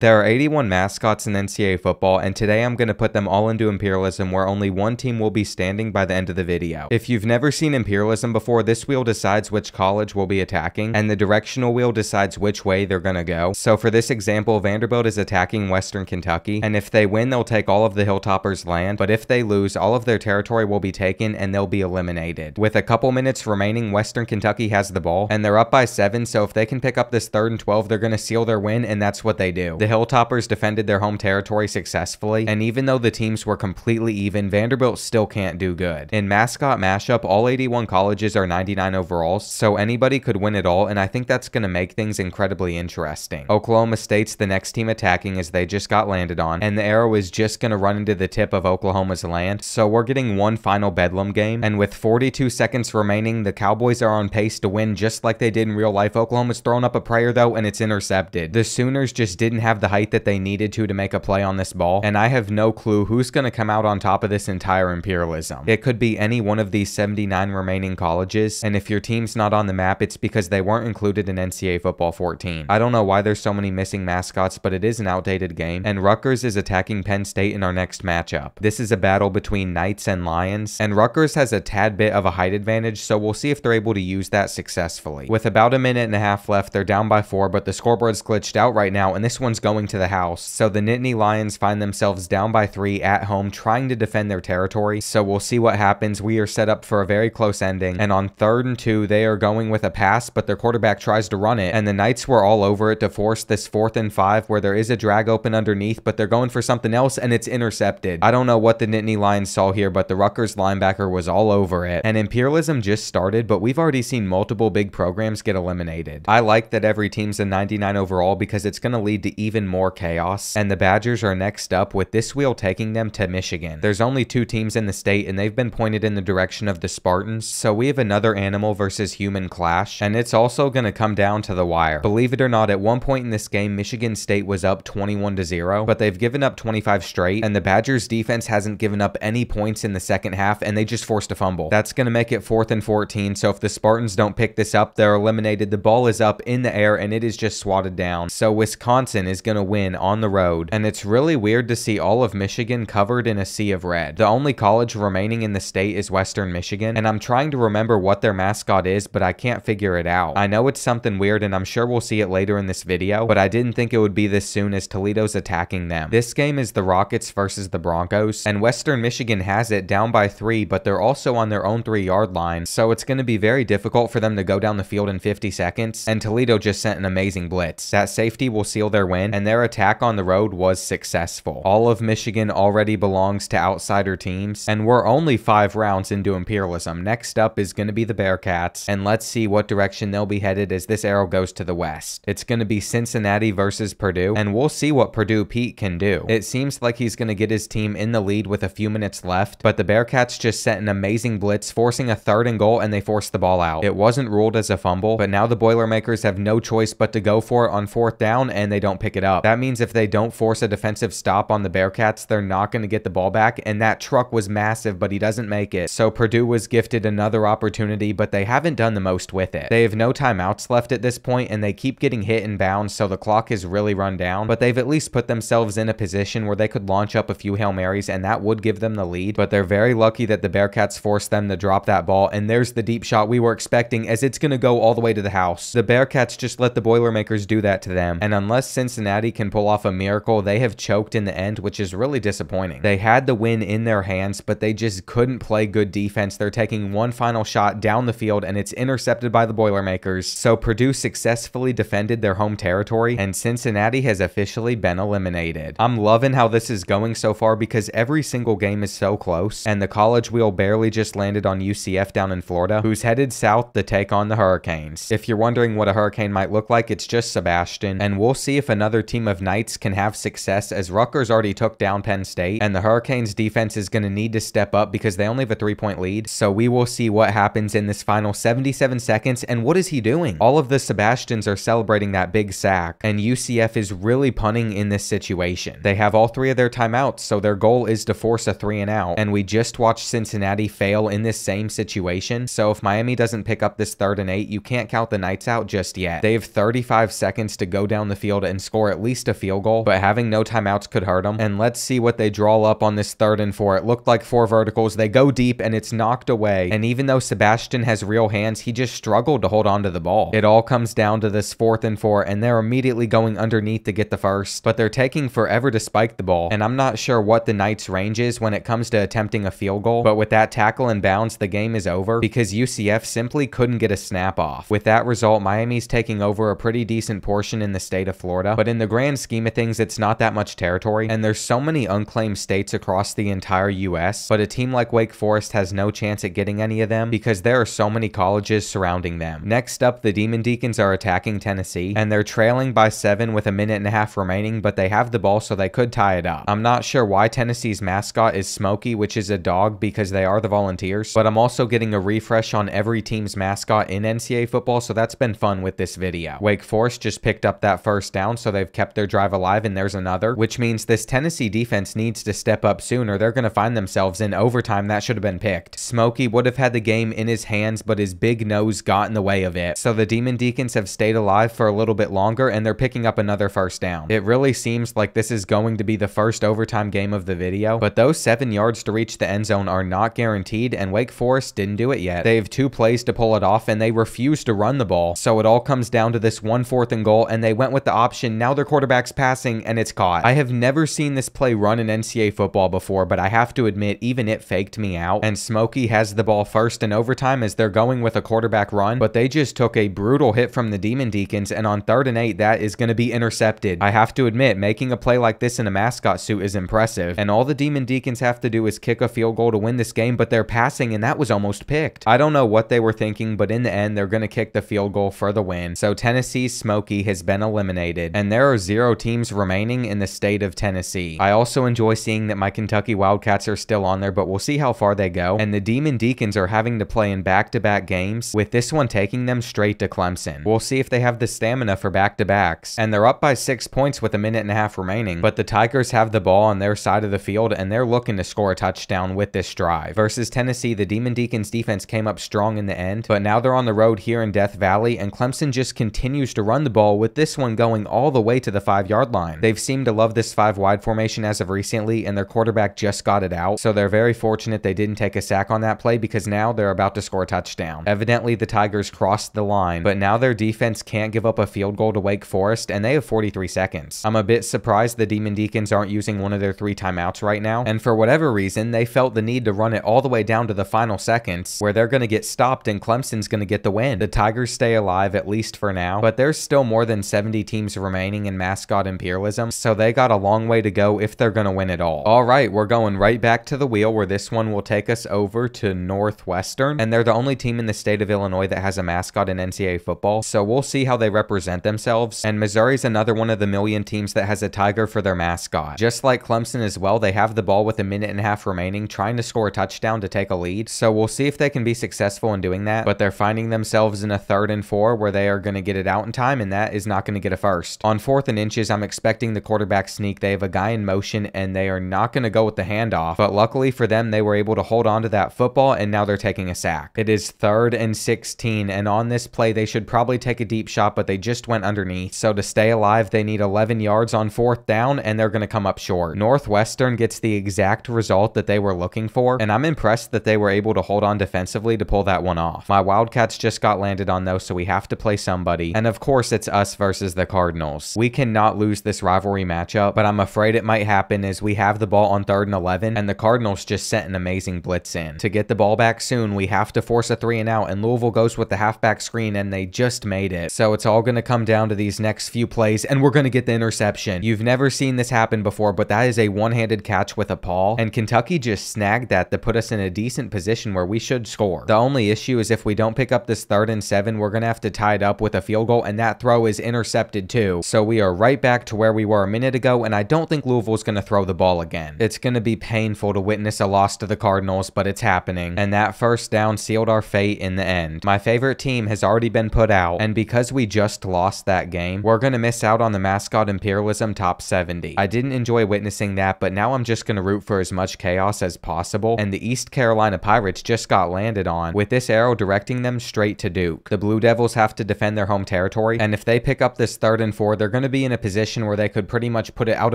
There are 81 mascots in NCAA football, and today I'm going to put them all into Imperialism where only one team will be standing by the end of the video. If you've never seen Imperialism before, this wheel decides which college will be attacking, and the directional wheel decides which way they're going to go. So for this example, Vanderbilt is attacking Western Kentucky, and if they win, they'll take all of the Hilltoppers' land, but if they lose, all of their territory will be taken and they'll be eliminated. With a couple minutes remaining, Western Kentucky has the ball, and they're up by 7, so if they can pick up this third and 12, they're going to seal their win, and that's what they do. The Hilltoppers defended their home territory successfully, and even though the teams were completely even, Vanderbilt still can't do good. In mascot mashup, all 81 colleges are 99 overalls, so anybody could win it all, and I think that's going to make things incredibly interesting. Oklahoma State's the next team attacking as they just got landed on, and the arrow is just going to run into the tip of Oklahoma's land, so we're getting one final Bedlam game, and with 42 seconds remaining, the Cowboys are on pace to win just like they did in real life. Oklahoma's thrown up a prayer though, and it's intercepted. The Sooners just didn't have the height that they needed to to make a play on this ball, and I have no clue who's going to come out on top of this entire imperialism. It could be any one of these 79 remaining colleges, and if your team's not on the map, it's because they weren't included in NCAA Football 14. I don't know why there's so many missing mascots, but it is an outdated game, and Rutgers is attacking Penn State in our next matchup. This is a battle between Knights and Lions, and Rutgers has a tad bit of a height advantage, so we'll see if they're able to use that successfully. With about a minute and a half left, they're down by four, but the scoreboard's glitched out right now, and this one's going to the house. So the Nittany Lions find themselves down by three at home, trying to defend their territory. So we'll see what happens. We are set up for a very close ending, and on third and two, they are going with a pass, but their quarterback tries to run it, and the Knights were all over it to force this fourth and five where there is a drag open underneath, but they're going for something else, and it's intercepted. I don't know what the Nittany Lions saw here, but the Rutgers linebacker was all over it. And Imperialism just started, but we've already seen multiple big programs get eliminated. I like that every team's a 99 overall because it's going to lead to even more chaos. And the Badgers are next up with this wheel taking them to Michigan. There's only two teams in the state and they've been pointed in the direction of the Spartans. So we have another animal versus human clash and it's also going to come down to the wire. Believe it or not, at one point in this game, Michigan State was up 21 to 0, but they've given up 25 straight and the Badgers defense hasn't given up any points in the second half and they just forced a fumble. That's going to make it fourth and 14. So if the Spartans don't pick this up, they're eliminated. The ball is up in the air and it is just swatted down. So Wisconsin is going to win on the road. And it's really weird to see all of Michigan covered in a sea of red. The only college remaining in the state is Western Michigan. And I'm trying to remember what their mascot is, but I can't figure it out. I know it's something weird and I'm sure we'll see it later in this video, but I didn't think it would be this soon as Toledo's attacking them. This game is the Rockets versus the Broncos. And Western Michigan has it down by three, but they're also on their own three yard line. So it's going to be very difficult for them to go down the field in 50 seconds. And Toledo just sent an amazing blitz. That safety will seal their win, and their attack on the road was successful. All of Michigan already belongs to outsider teams, and we're only five rounds into Imperialism. Next up is going to be the Bearcats, and let's see what direction they'll be headed as this arrow goes to the west. It's going to be Cincinnati versus Purdue, and we'll see what Purdue Pete can do. It seems like he's going to get his team in the lead with a few minutes left, but the Bearcats just sent an amazing blitz, forcing a third and goal, and they forced the ball out. It wasn't ruled as a fumble, but now the Boilermakers have no choice but to go for it on fourth down, and they don't pick it up. That means if they don't force a defensive stop on the Bearcats, they're not going to get the ball back, and that truck was massive, but he doesn't make it. So Purdue was gifted another opportunity, but they haven't done the most with it. They have no timeouts left at this point, and they keep getting hit and bounds, so the clock is really run down, but they've at least put themselves in a position where they could launch up a few Hail Marys, and that would give them the lead, but they're very lucky that the Bearcats forced them to drop that ball, and there's the deep shot we were expecting as it's going to go all the way to the house. The Bearcats just let the Boilermakers do that to them, and unless Cincinnati can pull off a miracle, they have choked in the end, which is really disappointing. They had the win in their hands, but they just couldn't play good defense. They're taking one final shot down the field, and it's intercepted by the Boilermakers. So Purdue successfully defended their home territory, and Cincinnati has officially been eliminated. I'm loving how this is going so far because every single game is so close, and the college wheel barely just landed on UCF down in Florida, who's headed south to take on the Hurricanes. If you're wondering what a hurricane might look like, it's just Sebastian, and we'll see if another team of Knights can have success as Rutgers already took down Penn State, and the Hurricanes defense is going to need to step up because they only have a three-point lead, so we will see what happens in this final 77 seconds, and what is he doing? All of the Sebastians are celebrating that big sack, and UCF is really punting in this situation. They have all three of their timeouts, so their goal is to force a three and out, and we just watched Cincinnati fail in this same situation, so if Miami doesn't pick up this third and eight, you can't count the Knights out just yet. They have 35 seconds to go down the field and score score at least a field goal, but having no timeouts could hurt them. And let's see what they draw up on this third and four. It looked like four verticals. They go deep and it's knocked away. And even though Sebastian has real hands, he just struggled to hold on to the ball. It all comes down to this fourth and four, and they're immediately going underneath to get the first, but they're taking forever to spike the ball. And I'm not sure what the Knights' range is when it comes to attempting a field goal, but with that tackle and bounce, the game is over because UCF simply couldn't get a snap off. With that result, Miami's taking over a pretty decent portion in the state of Florida, but in the grand scheme of things, it's not that much territory, and there's so many unclaimed states across the entire US, but a team like Wake Forest has no chance at getting any of them because there are so many colleges surrounding them. Next up, the Demon Deacons are attacking Tennessee, and they're trailing by seven with a minute and a half remaining, but they have the ball so they could tie it up. I'm not sure why Tennessee's mascot is Smokey, which is a dog because they are the Volunteers, but I'm also getting a refresh on every team's mascot in NCAA football, so that's been fun with this video. Wake Forest just picked up that first down, so they've kept their drive alive, and there's another, which means this Tennessee defense needs to step up soon or they're going to find themselves in overtime that should have been picked. Smokey would have had the game in his hands, but his big nose got in the way of it. So the Demon Deacons have stayed alive for a little bit longer, and they're picking up another first down. It really seems like this is going to be the first overtime game of the video, but those seven yards to reach the end zone are not guaranteed, and Wake Forest didn't do it yet. They have two plays to pull it off, and they refuse to run the ball. So it all comes down to this one fourth and goal, and they went with the option. Now quarterback's passing, and it's caught. I have never seen this play run in NCAA football before, but I have to admit, even it faked me out. And Smokey has the ball first in overtime as they're going with a quarterback run, but they just took a brutal hit from the Demon Deacons, and on third and eight, that is going to be intercepted. I have to admit, making a play like this in a mascot suit is impressive, and all the Demon Deacons have to do is kick a field goal to win this game, but they're passing, and that was almost picked. I don't know what they were thinking, but in the end, they're going to kick the field goal for the win. So Tennessee's Smokey has been eliminated, and there are zero teams remaining in the state of Tennessee. I also enjoy seeing that my Kentucky Wildcats are still on there, but we'll see how far they go. And the Demon Deacons are having to play in back-to-back -back games, with this one taking them straight to Clemson. We'll see if they have the stamina for back-to-backs. And they're up by six points with a minute and a half remaining, but the Tigers have the ball on their side of the field, and they're looking to score a touchdown with this drive. Versus Tennessee, the Demon Deacons defense came up strong in the end, but now they're on the road here in Death Valley, and Clemson just continues to run the ball with this one going all the way to the five-yard line. They've seemed to love this five-wide formation as of recently, and their quarterback just got it out, so they're very fortunate they didn't take a sack on that play because now they're about to score a touchdown. Evidently, the Tigers crossed the line, but now their defense can't give up a field goal to Wake Forest, and they have 43 seconds. I'm a bit surprised the Demon Deacons aren't using one of their three timeouts right now, and for whatever reason, they felt the need to run it all the way down to the final seconds, where they're going to get stopped and Clemson's going to get the win. The Tigers stay alive, at least for now, but there's still more than 70 teams remaining in mascot imperialism, so they got a long way to go if they're going to win it all. Alright, we're going right back to the wheel where this one will take us over to Northwestern, and they're the only team in the state of Illinois that has a mascot in NCAA football, so we'll see how they represent themselves, and Missouri's another one of the million teams that has a tiger for their mascot. Just like Clemson as well, they have the ball with a minute and a half remaining, trying to score a touchdown to take a lead, so we'll see if they can be successful in doing that, but they're finding themselves in a third and four where they are going to get it out in time, and that is not going to get a first. On fourth and inches, I'm expecting the quarterback sneak. They have a guy in motion, and they are not going to go with the handoff, but luckily for them, they were able to hold on to that football, and now they're taking a sack. It is third and 16, and on this play, they should probably take a deep shot, but they just went underneath. So to stay alive, they need 11 yards on fourth down, and they're going to come up short. Northwestern gets the exact result that they were looking for, and I'm impressed that they were able to hold on defensively to pull that one off. My Wildcats just got landed on though, so we have to play somebody, and of course, it's us versus the Cardinals. We cannot lose this rivalry matchup, but I'm afraid it might happen as we have the ball on third and 11, and the Cardinals just sent an amazing blitz in. To get the ball back soon, we have to force a three and out, and Louisville goes with the halfback screen, and they just made it. So it's all going to come down to these next few plays, and we're going to get the interception. You've never seen this happen before, but that is a one-handed catch with a paw, and Kentucky just snagged that to put us in a decent position where we should score. The only issue is if we don't pick up this third and seven, we're going to have to tie it up with a field goal, and that throw is intercepted too. So we are right back to where we were a minute ago, and I don't think Louisville's going to throw the ball again. It's going to be painful to witness a loss to the Cardinals, but it's happening, and that first down sealed our fate in the end. My favorite team has already been put out, and because we just lost that game, we're going to miss out on the mascot imperialism top 70. I didn't enjoy witnessing that, but now I'm just going to root for as much chaos as possible, and the East Carolina Pirates just got landed on, with this arrow directing them straight to Duke. The Blue Devils have to defend their home territory, and if they pick up this third and four, they're going going to be in a position where they could pretty much put it out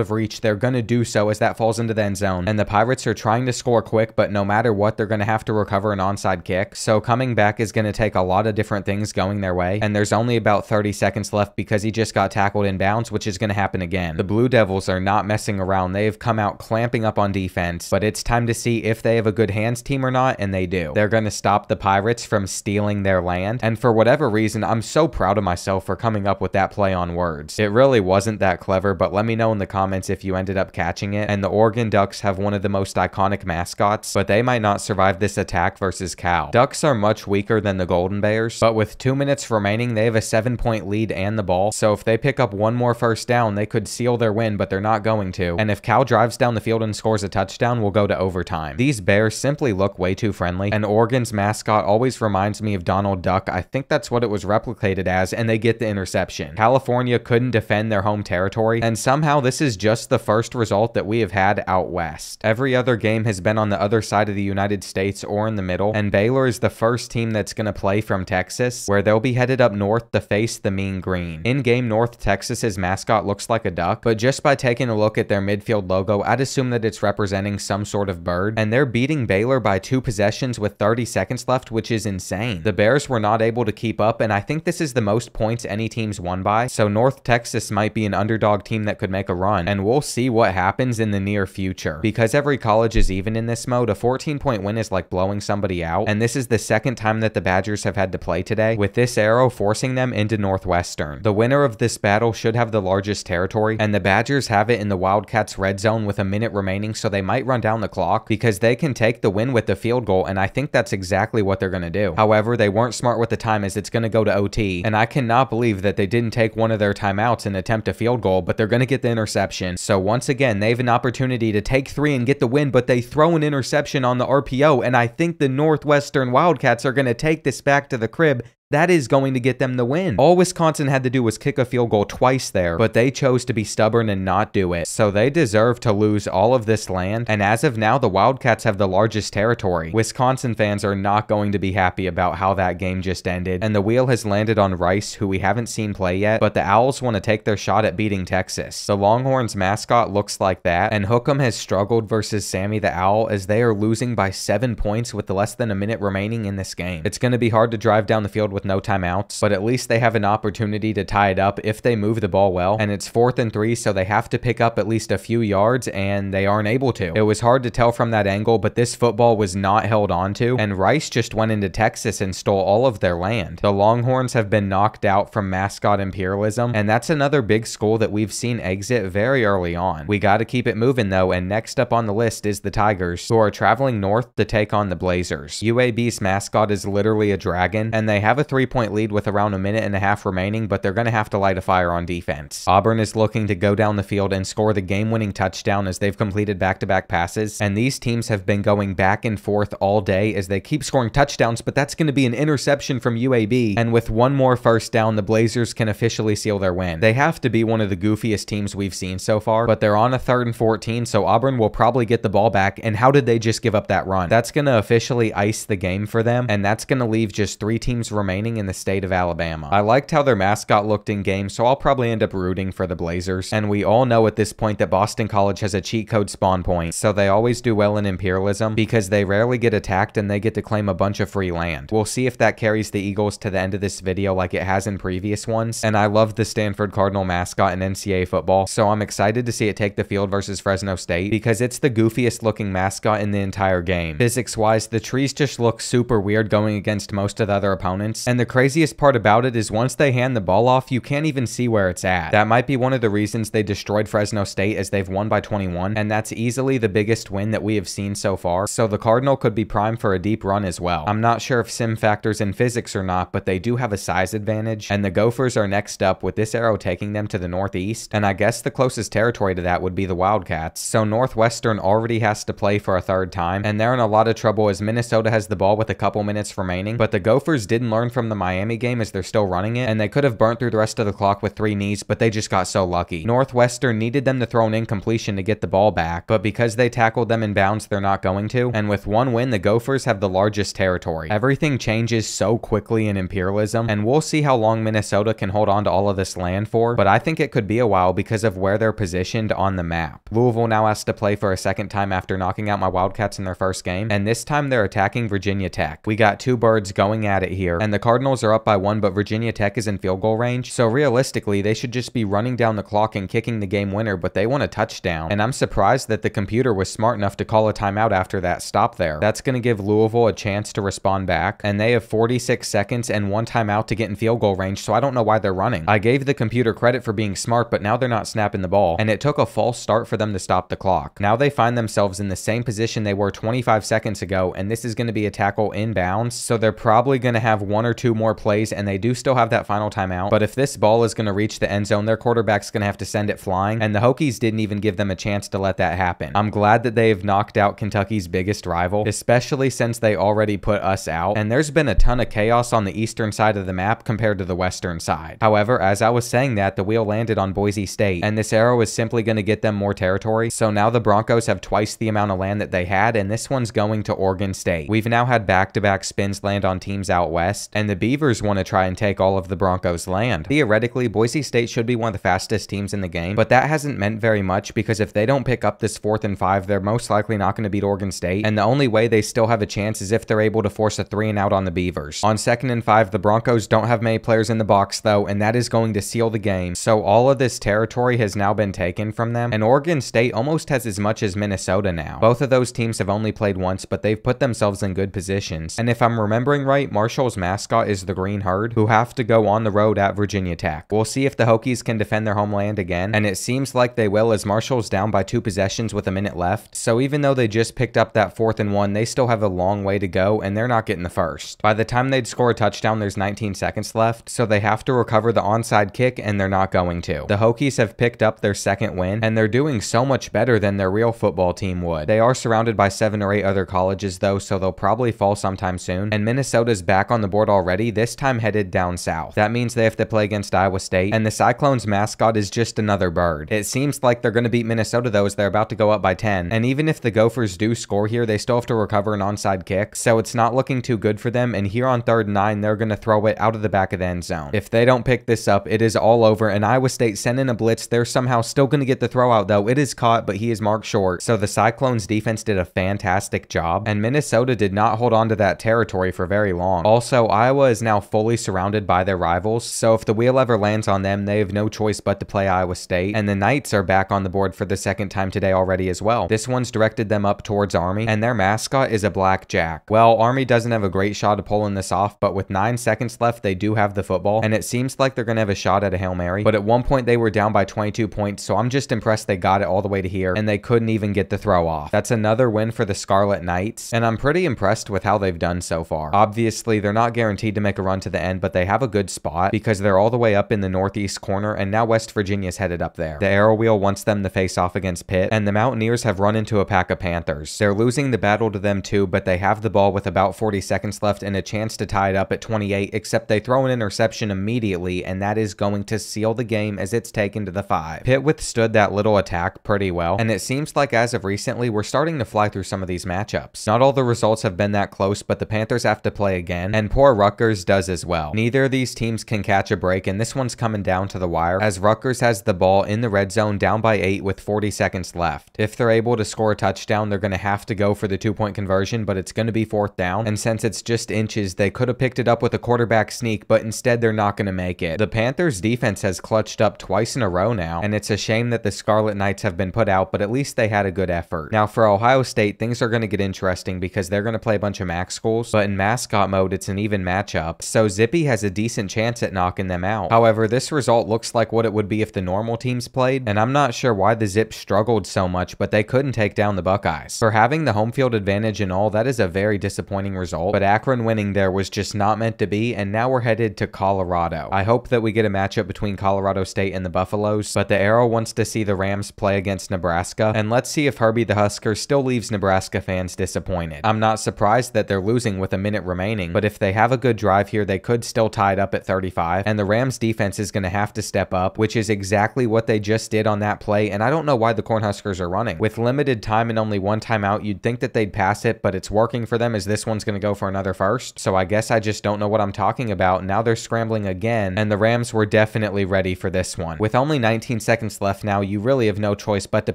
of reach, they're going to do so as that falls into the end zone. And the Pirates are trying to score quick, but no matter what, they're going to have to recover an onside kick. So coming back is going to take a lot of different things going their way. And there's only about 30 seconds left because he just got tackled in bounds, which is going to happen again. The Blue Devils are not messing around. They've come out clamping up on defense, but it's time to see if they have a good hands team or not, and they do. They're going to stop the Pirates from stealing their land. And for whatever reason, I'm so proud of myself for coming up with that play on words. It really wasn't that clever, but let me know in the comments if you ended up catching it. And the Oregon Ducks have one of the most iconic mascots, but they might not survive this attack versus Cal. Ducks are much weaker than the Golden Bears, but with two minutes remaining, they have a seven point lead and the ball. So if they pick up one more first down, they could seal their win, but they're not going to. And if Cal drives down the field and scores a touchdown, we'll go to overtime. These Bears simply look way too friendly, and Oregon's mascot always reminds me of Donald Duck. I think that's what it was replicated as, and they get the interception. California couldn't defend their home territory, and somehow this is just the first result that we have had out west. Every other game has been on the other side of the United States or in the middle, and Baylor is the first team that's going to play from Texas, where they'll be headed up north to face the Mean Green. In-game North Texas's mascot looks like a duck, but just by taking a look at their midfield logo, I'd assume that it's representing some sort of bird, and they're beating Baylor by two possessions with 30 seconds left, which is insane. The Bears were not able to keep up, and I think this is the most points any team's won by, so North Texas might be an underdog team that could make a run, and we'll see what happens in the near future. Because every college is even in this mode, a 14 point win is like blowing somebody out, and this is the second time that the Badgers have had to play today, with this arrow forcing them into Northwestern. The winner of this battle should have the largest territory, and the Badgers have it in the Wildcats red zone with a minute remaining, so they might run down the clock because they can take the win with the field goal, and I think that's exactly what they're going to do. However, they weren't smart with the time as it's going to go to OT, and I cannot believe that they didn't take one of their timeouts and attempt a field goal, but they're going to get the interception. So once again, they have an opportunity to take three and get the win, but they throw an interception on the RPO, and I think the Northwestern Wildcats are going to take this back to the crib that is going to get them the win. All Wisconsin had to do was kick a field goal twice there, but they chose to be stubborn and not do it. So they deserve to lose all of this land, and as of now, the Wildcats have the largest territory. Wisconsin fans are not going to be happy about how that game just ended, and the wheel has landed on Rice, who we haven't seen play yet, but the Owls want to take their shot at beating Texas. The Longhorns mascot looks like that, and Hookem has struggled versus Sammy the Owl as they are losing by seven points with less than a minute remaining in this game. It's going to be hard to drive down the field with no timeouts, but at least they have an opportunity to tie it up if they move the ball well. And it's fourth and three, so they have to pick up at least a few yards, and they aren't able to. It was hard to tell from that angle, but this football was not held onto, and Rice just went into Texas and stole all of their land. The Longhorns have been knocked out from mascot imperialism, and that's another big school that we've seen exit very early on. We got to keep it moving though, and next up on the list is the Tigers, who are traveling north to take on the Blazers. UAB's mascot is literally a dragon, and they have a three point lead with around a minute and a half remaining, but they're going to have to light a fire on defense. Auburn is looking to go down the field and score the game winning touchdown as they've completed back to back passes. And these teams have been going back and forth all day as they keep scoring touchdowns, but that's going to be an interception from UAB. And with one more first down, the Blazers can officially seal their win. They have to be one of the goofiest teams we've seen so far, but they're on a third and 14, so Auburn will probably get the ball back. And how did they just give up that run? That's going to officially ice the game for them, and that's going to leave just three teams remaining remaining in the state of Alabama. I liked how their mascot looked in game, so I'll probably end up rooting for the Blazers. And we all know at this point that Boston College has a cheat code spawn point, so they always do well in imperialism because they rarely get attacked and they get to claim a bunch of free land. We'll see if that carries the Eagles to the end of this video like it has in previous ones. And I love the Stanford Cardinal mascot in NCAA football, so I'm excited to see it take the field versus Fresno State because it's the goofiest looking mascot in the entire game. Physics wise, the trees just look super weird going against most of the other opponents, and the craziest part about it is once they hand the ball off, you can't even see where it's at. That might be one of the reasons they destroyed Fresno State as they've won by 21, and that's easily the biggest win that we have seen so far, so the Cardinal could be primed for a deep run as well. I'm not sure if sim factors in physics or not, but they do have a size advantage, and the Gophers are next up with this arrow taking them to the northeast, and I guess the closest territory to that would be the Wildcats. So Northwestern already has to play for a third time, and they're in a lot of trouble as Minnesota has the ball with a couple minutes remaining, but the Gophers didn't learn from the Miami game as they're still running it, and they could have burnt through the rest of the clock with three knees, but they just got so lucky. Northwestern needed them to throw an incompletion to get the ball back, but because they tackled them in bounds, they're not going to. And with one win, the Gophers have the largest territory. Everything changes so quickly in imperialism, and we'll see how long Minnesota can hold on to all of this land for, but I think it could be a while because of where they're positioned on the map. Louisville now has to play for a second time after knocking out my Wildcats in their first game, and this time they're attacking Virginia Tech. We got two birds going at it here, and the Cardinals are up by one, but Virginia Tech is in field goal range, so realistically, they should just be running down the clock and kicking the game winner, but they want a touchdown, and I'm surprised that the computer was smart enough to call a timeout after that stop there. That's going to give Louisville a chance to respond back, and they have 46 seconds and one timeout to get in field goal range, so I don't know why they're running. I gave the computer credit for being smart, but now they're not snapping the ball, and it took a false start for them to stop the clock. Now they find themselves in the same position they were 25 seconds ago, and this is going to be a tackle inbounds, so they're probably going to have one or two more plays, and they do still have that final timeout, but if this ball is going to reach the end zone, their quarterback's going to have to send it flying, and the Hokies didn't even give them a chance to let that happen. I'm glad that they've knocked out Kentucky's biggest rival, especially since they already put us out, and there's been a ton of chaos on the eastern side of the map compared to the western side. However, as I was saying that, the wheel landed on Boise State, and this arrow is simply going to get them more territory, so now the Broncos have twice the amount of land that they had, and this one's going to Oregon State. We've now had back-to-back -back spins land on teams out west, and the Beavers want to try and take all of the Broncos' land. Theoretically, Boise State should be one of the fastest teams in the game, but that hasn't meant very much because if they don't pick up this fourth and five, they're most likely not going to beat Oregon State, and the only way they still have a chance is if they're able to force a three and out on the Beavers. On second and five, the Broncos don't have many players in the box though, and that is going to seal the game. So all of this territory has now been taken from them, and Oregon State almost has as much as Minnesota now. Both of those teams have only played once, but they've put themselves in good positions. And if I'm remembering right, Marshall's mascot is the Green Herd, who have to go on the road at Virginia Tech. We'll see if the Hokies can defend their homeland again, and it seems like they will as Marshall's down by two possessions with a minute left. So even though they just picked up that fourth and one, they still have a long way to go, and they're not getting the first. By the time they'd score a touchdown, there's 19 seconds left, so they have to recover the onside kick, and they're not going to. The Hokies have picked up their second win, and they're doing so much better than their real football team would. They are surrounded by seven or eight other colleges though, so they'll probably fall sometime soon. And Minnesota's back on the board already, this time headed down south. That means they have to play against Iowa State, and the Cyclones mascot is just another bird. It seems like they're going to beat Minnesota though as they're about to go up by 10. And even if the Gophers do score here, they still have to recover an onside kick, so it's not looking too good for them. And here on third and nine, they're going to throw it out of the back of the end zone. If they don't pick this up, it is all over, and Iowa State send in a blitz. They're somehow still going to get the throw out though. It is caught, but he is marked short. So the Cyclones defense did a fantastic job, and Minnesota did not hold on to that territory for very long. Also, is now fully surrounded by their rivals, so if the wheel ever lands on them, they have no choice but to play Iowa State, and the Knights are back on the board for the second time today already as well. This one's directed them up towards Army, and their mascot is a black jack. Well, Army doesn't have a great shot of pulling this off, but with 9 seconds left, they do have the football, and it seems like they're going to have a shot at a Hail Mary, but at one point they were down by 22 points, so I'm just impressed they got it all the way to here, and they couldn't even get the throw off. That's another win for the Scarlet Knights, and I'm pretty impressed with how they've done so far. Obviously, they're not guaranteed to make a run to the end, but they have a good spot because they're all the way up in the northeast corner, and now West Virginia's headed up there. The arrow wheel wants them to face off against Pitt, and the Mountaineers have run into a pack of Panthers. They're losing the battle to them too, but they have the ball with about 40 seconds left and a chance to tie it up at 28, except they throw an interception immediately, and that is going to seal the game as it's taken to the 5. Pitt withstood that little attack pretty well, and it seems like as of recently, we're starting to fly through some of these matchups. Not all the results have been that close, but the Panthers have to play again, and poor Rutgers does as well. Neither of these teams can catch a break, and this one's coming down to the wire, as Rutgers has the ball in the red zone down by 8 with 40 seconds left. If they're able to score a touchdown, they're going to have to go for the two-point conversion, but it's going to be fourth down, and since it's just inches, they could have picked it up with a quarterback sneak, but instead they're not going to make it. The Panthers defense has clutched up twice in a row now, and it's a shame that the Scarlet Knights have been put out, but at least they had a good effort. Now for Ohio State, things are going to get interesting because they're going to play a bunch of MAC schools, but in mascot mode, it's an even matchup, so Zippy has a decent chance at knocking them out. However, this result looks like what it would be if the normal teams played, and I'm not sure why the Zips struggled so much, but they couldn't take down the Buckeyes. For having the home field advantage and all, that is a very disappointing result, but Akron winning there was just not meant to be, and now we're headed to Colorado. I hope that we get a matchup between Colorado State and the Buffaloes, but the Arrow wants to see the Rams play against Nebraska, and let's see if Herbie the Husker still leaves Nebraska fans disappointed. I'm not surprised that they're losing with a minute remaining, but if they have a good drive here, they could still tie it up at 35. And the Rams defense is going to have to step up, which is exactly what they just did on that play. And I don't know why the Cornhuskers are running. With limited time and only one timeout, you'd think that they'd pass it, but it's working for them as this one's going to go for another first. So I guess I just don't know what I'm talking about. Now they're scrambling again, and the Rams were definitely ready for this one. With only 19 seconds left now, you really have no choice but to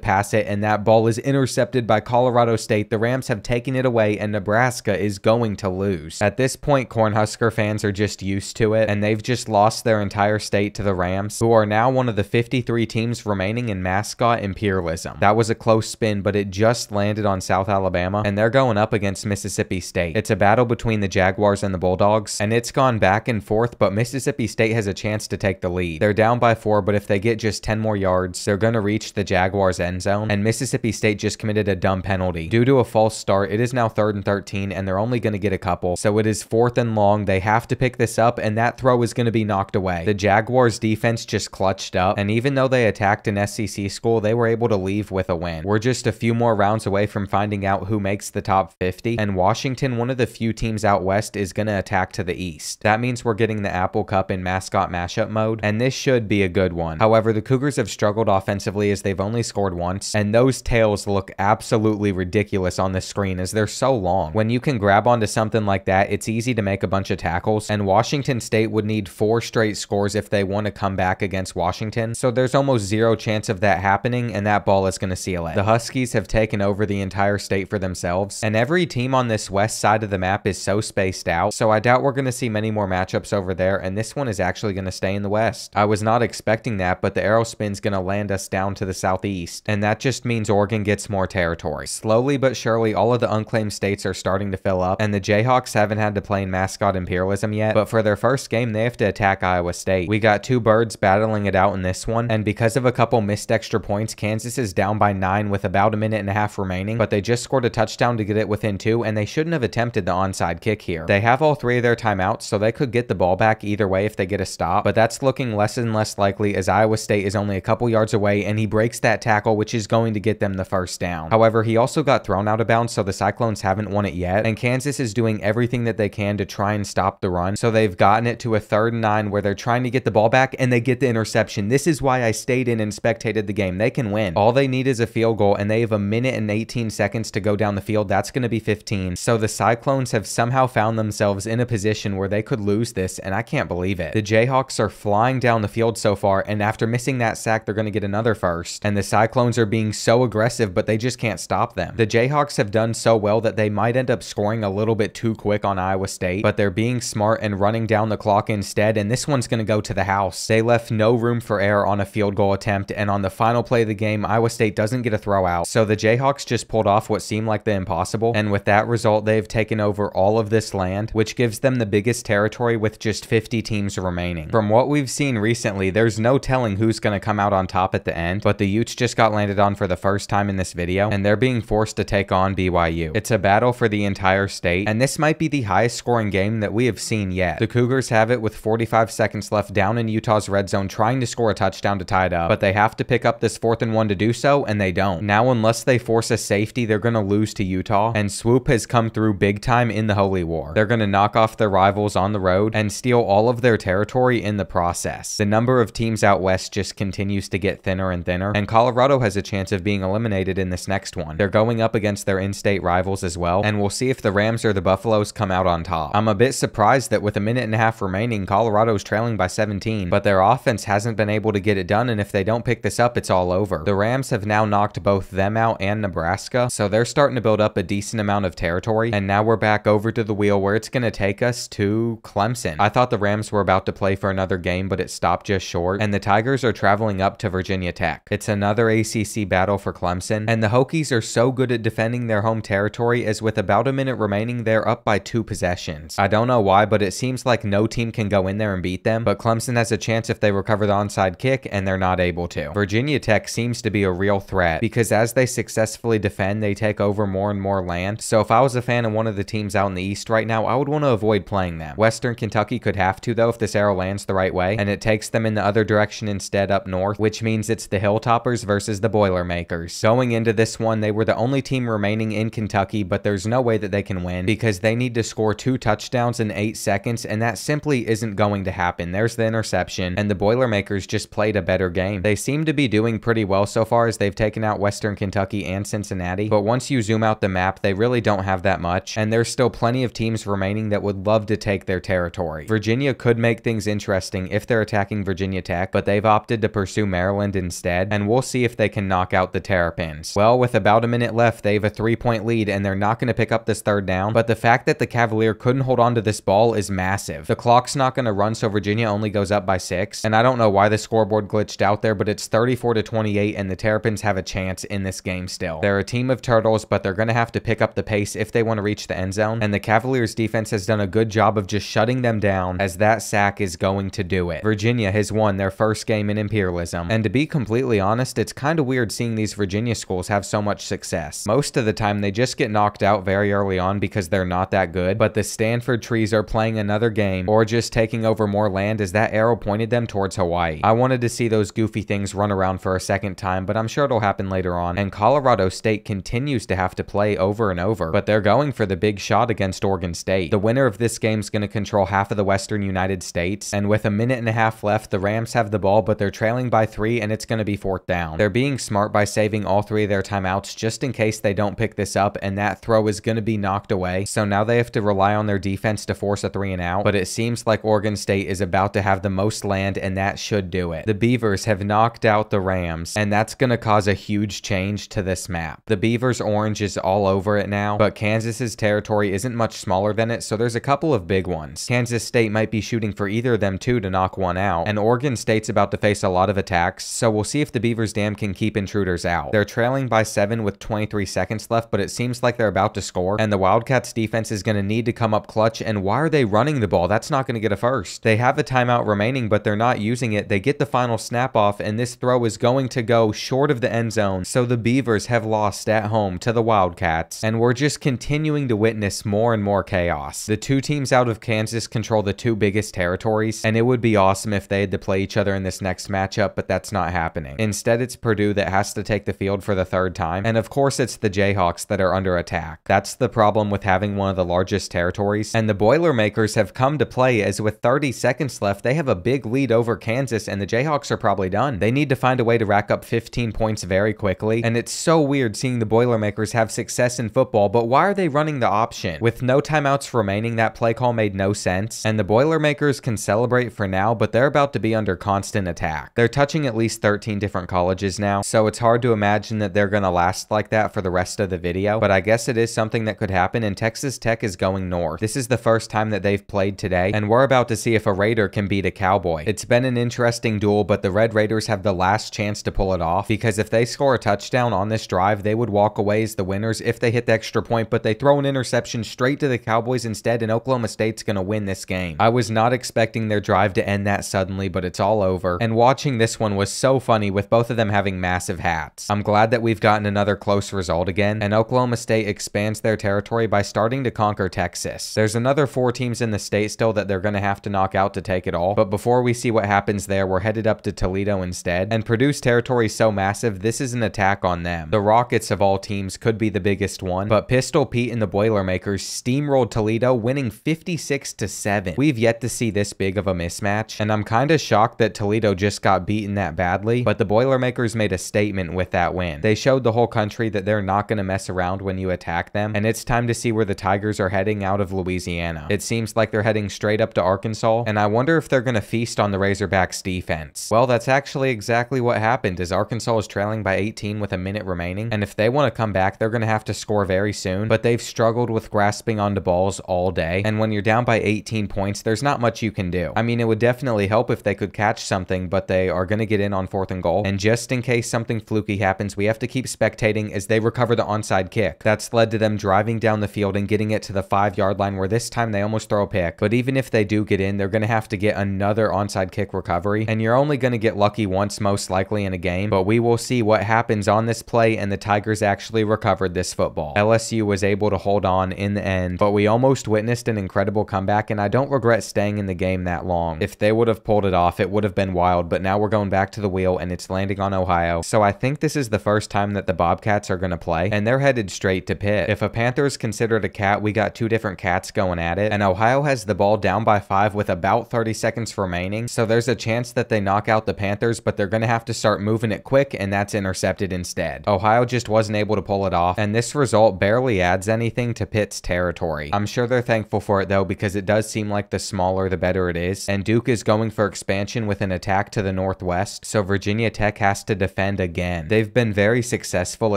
pass it, and that ball is intercepted by Colorado State. The Rams have taken it away, and Nebraska is going to lose. At this point, Cornhusker fans are just used to it, and they've just lost their entire state to the Rams, who are now one of the 53 teams remaining in mascot imperialism. That was a close spin, but it just landed on South Alabama, and they're going up against Mississippi State. It's a battle between the Jaguars and the Bulldogs, and it's gone back and forth, but Mississippi State has a chance to take the lead. They're down by four, but if they get just 10 more yards, they're going to reach the Jaguars end zone, and Mississippi State just committed a dumb penalty. Due to a false start, it is now third and 13, and they're only going to get a couple, so it is fourth and long. They have to pick this up, and that throw is going to be knocked away. The Jaguars defense just clutched up, and even though they attacked an SEC school, they were able to leave with a win. We're just a few more rounds away from finding out who makes the top 50, and Washington, one of the few teams out west, is going to attack to the east. That means we're getting the Apple Cup in mascot mashup mode, and this should be a good one. However, the Cougars have struggled offensively as they've only scored once, and those tails look absolutely ridiculous on the screen as they're so long. When you can grab onto something like that, it's easy to make a bunch of tackles, and Washington State would need four straight scores if they want to come back against Washington, so there's almost zero chance of that happening, and that ball is going to seal it. The Huskies have taken over the entire state for themselves, and every team on this west side of the map is so spaced out, so I doubt we're going to see many more matchups over there, and this one is actually going to stay in the west. I was not expecting that, but the arrow spin's going to land us down to the southeast, and that just means Oregon gets more territory. Slowly but surely, all of the unclaimed states are starting to fill up, and the Jayhawks haven't had to play in mascot imperialism yet, but for their first game, they have to attack Iowa State. We got two birds battling it out in this one, and because of a couple missed extra points, Kansas is down by nine with about a minute and a half remaining, but they just scored a touchdown to get it within two, and they shouldn't have attempted the onside kick here. They have all three of their timeouts, so they could get the ball back either way if they get a stop, but that's looking less and less likely as Iowa State is only a couple yards away, and he breaks that tackle, which is going to get them the first down. However, he also got thrown out of bounds, so the Cyclones haven't won it yet, and Kansas is doing everything that they can to try and stop the run, so they've gotten it to a third and nine where they're trying to get the ball back, and they get the interception. This is why I stayed in and spectated the game. They can win. All they need is a field goal, and they have a minute and 18 seconds to go down the field. That's going to be 15. So the Cyclones have somehow found themselves in a position where they could lose this, and I can't believe it. The Jayhawks are flying down the field so far, and after missing that sack, they're going to get another first. And the Cyclones are being so aggressive, but they just can't stop them. The Jayhawks have done so well that they might end up scoring a little bit too quick on Iowa State, but they're being smart and running down the clock instead, and this one's going to go to the house. They left no room for error on a field goal attempt, and on the final play of the game, Iowa State doesn't get a throw out. So the Jayhawks just pulled off what seemed like the impossible, and with that result, they've taken over all of this land, which gives them the biggest territory with just 50 teams remaining. From what we've seen recently, there's no telling who's going to come out on top at the end, but the Utes just got landed on for the first time in this video, and they're being forced to take on BYU. It's a battle for the entire state, and this might be the highest scoring game that we have seen yet. The Cougars have it with 45 seconds left down in Utah's red zone trying to score a touchdown to tie it up, but they have to pick up this fourth and one to do so, and they don't. Now, unless they force a safety, they're going to lose to Utah, and Swoop has come through big time in the Holy War. They're going to knock off their rivals on the road and steal all of their territory in the process. The number of teams out west just continues to get thinner and thinner, and Colorado has a chance of being eliminated in this next one. They're going up against their in-state rivals as well, and we'll see if the Rams or the Buffaloes come out on top. I'm a bit surprised that with a minute and a half remaining, Colorado's trailing by 17, but their offense hasn't been able to get it done, and if they don't pick this up, it's all over. The Rams have now knocked both them out and Nebraska, so they're starting to build up a decent amount of territory, and now we're back over to the wheel where it's going to take us to Clemson. I thought the Rams were about to play for another game, but it stopped just short, and the Tigers are traveling up to Virginia Tech. It's another ACC battle for Clemson, and the Hokies are so good at defending their home territory as with about a minute remaining, they're up by two possessions. I don't know why, but it seems like no team can go in there and beat them, but Clemson has a chance if they recover the onside kick, and they're not able to. Virginia Tech seems to be a real threat, because as they successfully defend, they take over more and more land. So if I was a fan of one of the teams out in the East right now, I would want to avoid playing them. Western Kentucky could have to, though, if this arrow lands the right way, and it takes them in the other direction instead up north, which means it's the Hilltoppers versus the Boilermakers. Going into this one, they were the only team remaining in Kentucky, but there's no way that they can win because they need to score two touchdowns touchdowns in 8 seconds, and that simply isn't going to happen. There's the interception, and the Boilermakers just played a better game. They seem to be doing pretty well so far as they've taken out Western Kentucky and Cincinnati, but once you zoom out the map, they really don't have that much, and there's still plenty of teams remaining that would love to take their territory. Virginia could make things interesting if they're attacking Virginia Tech, but they've opted to pursue Maryland instead, and we'll see if they can knock out the Terrapins. Well, with about a minute left, they have a three-point lead, and they're not going to pick up this third down, but the fact that the Cavalier couldn't hold on to this ball is massive. The clock's not going to run, so Virginia only goes up by six, and I don't know why the scoreboard glitched out there, but it's 34 to 28, and the Terrapins have a chance in this game still. They're a team of turtles, but they're going to have to pick up the pace if they want to reach the end zone, and the Cavaliers defense has done a good job of just shutting them down as that sack is going to do it. Virginia has won their first game in Imperialism, and to be completely honest, it's kind of weird seeing these Virginia schools have so much success. Most of the time, they just get knocked out very early on because they're not that good, but the Stanford Trees are playing another game or just taking over more land as that arrow pointed them towards Hawaii. I wanted to see those goofy things run around for a second time, but I'm sure it'll happen later on, and Colorado State continues to have to play over and over, but they're going for the big shot against Oregon State. The winner of this game is going to control half of the Western United States, and with a minute and a half left, the Rams have the ball, but they're trailing by three, and it's going to be fourth down. They're being smart by saving all three of their timeouts just in case they don't pick this up, and that throw is going to be knocked away. So now they have to rely on their defense to force a three and out, but it seems like Oregon State is about to have the most land, and that should do it. The Beavers have knocked out the Rams, and that's going to cause a huge change to this map. The Beavers orange is all over it now, but Kansas's territory isn't much smaller than it, so there's a couple of big ones. Kansas State might be shooting for either of them too to knock one out, and Oregon State's about to face a lot of attacks, so we'll see if the Beavers Dam can keep intruders out. They're trailing by 7 with 23 seconds left, but it seems like they're about to score, and the Wildcats defense is going to need to come up clutch, and why are they running the ball? That's not going to get a first. They have a timeout remaining, but they're not using it. They get the final snap off, and this throw is going to go short of the end zone, so the Beavers have lost at home to the Wildcats, and we're just continuing to witness more and more chaos. The two teams out of Kansas control the two biggest territories, and it would be awesome if they had to play each other in this next matchup, but that's not happening. Instead, it's Purdue that has to take the field for the third time, and of course it's the Jayhawks that are under attack. That's the problem with having one of the largest territories, and the Boilermakers have come to play as with 30 seconds left, they have a big lead over Kansas, and the Jayhawks are probably done. They need to find a way to rack up 15 points very quickly, and it's so weird seeing the Boilermakers have success in football, but why are they running the option? With no timeouts remaining, that play call made no sense, and the Boilermakers can celebrate for now, but they're about to be under constant attack. They're touching at least 13 different colleges now, so it's hard to imagine that they're going to last like that for the rest of the video, but I guess it is something that could happen, and Texas Tech is going north. This is the first time that they've played today, and we're about to see if a Raider can beat a Cowboy. It's been an interesting duel, but the Red Raiders have the last chance to pull it off, because if they score a touchdown on this drive, they would walk away as the winners if they hit the extra point, but they throw an interception straight to the Cowboys instead, and Oklahoma State's going to win this game. I was not expecting their drive to end that suddenly, but it's all over, and watching this one was so funny with both of them having massive hats. I'm glad that we've gotten another close result again, and Oklahoma State expands their territory by starting to conquer Texas. There's another four teams in the state still that they're going to have to knock out to take it all, but before we see what happens there, we're headed up to Toledo instead, and Purdue's territory is so massive, this is an attack on them. The Rockets of all teams could be the biggest one, but Pistol Pete and the Boilermakers steamrolled Toledo, winning 56 to 7. We've yet to see this big of a mismatch, and I'm kind of shocked that Toledo just got beaten that badly, but the Boilermakers made a statement with that win. They showed the whole country that they're not going to mess around when you attack them, and it's time to see where the Tigers are heading out of Louisiana. It seems like they're heading straight up to Arkansas, and I wonder if they're going to feast on the Razorbacks defense. Well, that's actually exactly what happened, as Arkansas is trailing by 18 with a minute remaining, and if they want to come back, they're going to have to score very soon, but they've struggled with grasping onto balls all day, and when you're down by 18 points, there's not much you can do. I mean, it would definitely help if they could catch something, but they are going to get in on fourth and goal, and just in case something fluky happens, we have to keep spectating as they recover the onside kick. That's led to them driving down the field and getting it to the five yard line where this time they almost throw a pick. But even if they do get in, they're going to have to get another onside kick recovery, and you're only going to get lucky once most likely in a game, but we will see what happens on this play, and the Tigers actually recovered this football. LSU was able to hold on in the end, but we almost witnessed an incredible comeback, and I don't regret staying in the game that long. If they would have pulled it off, it would have been wild, but now we're going back to the wheel, and it's landing on Ohio. So I think this is the first time that the Bobcats are going to play, and they're headed straight to Pitt. If a Panther is considered a cat, we got two different cats going going at it, and Ohio has the ball down by 5 with about 30 seconds remaining, so there's a chance that they knock out the Panthers, but they're going to have to start moving it quick, and that's intercepted instead. Ohio just wasn't able to pull it off, and this result barely adds anything to Pitt's territory. I'm sure they're thankful for it though, because it does seem like the smaller the better it is, and Duke is going for expansion with an attack to the northwest, so Virginia Tech has to defend again. They've been very successful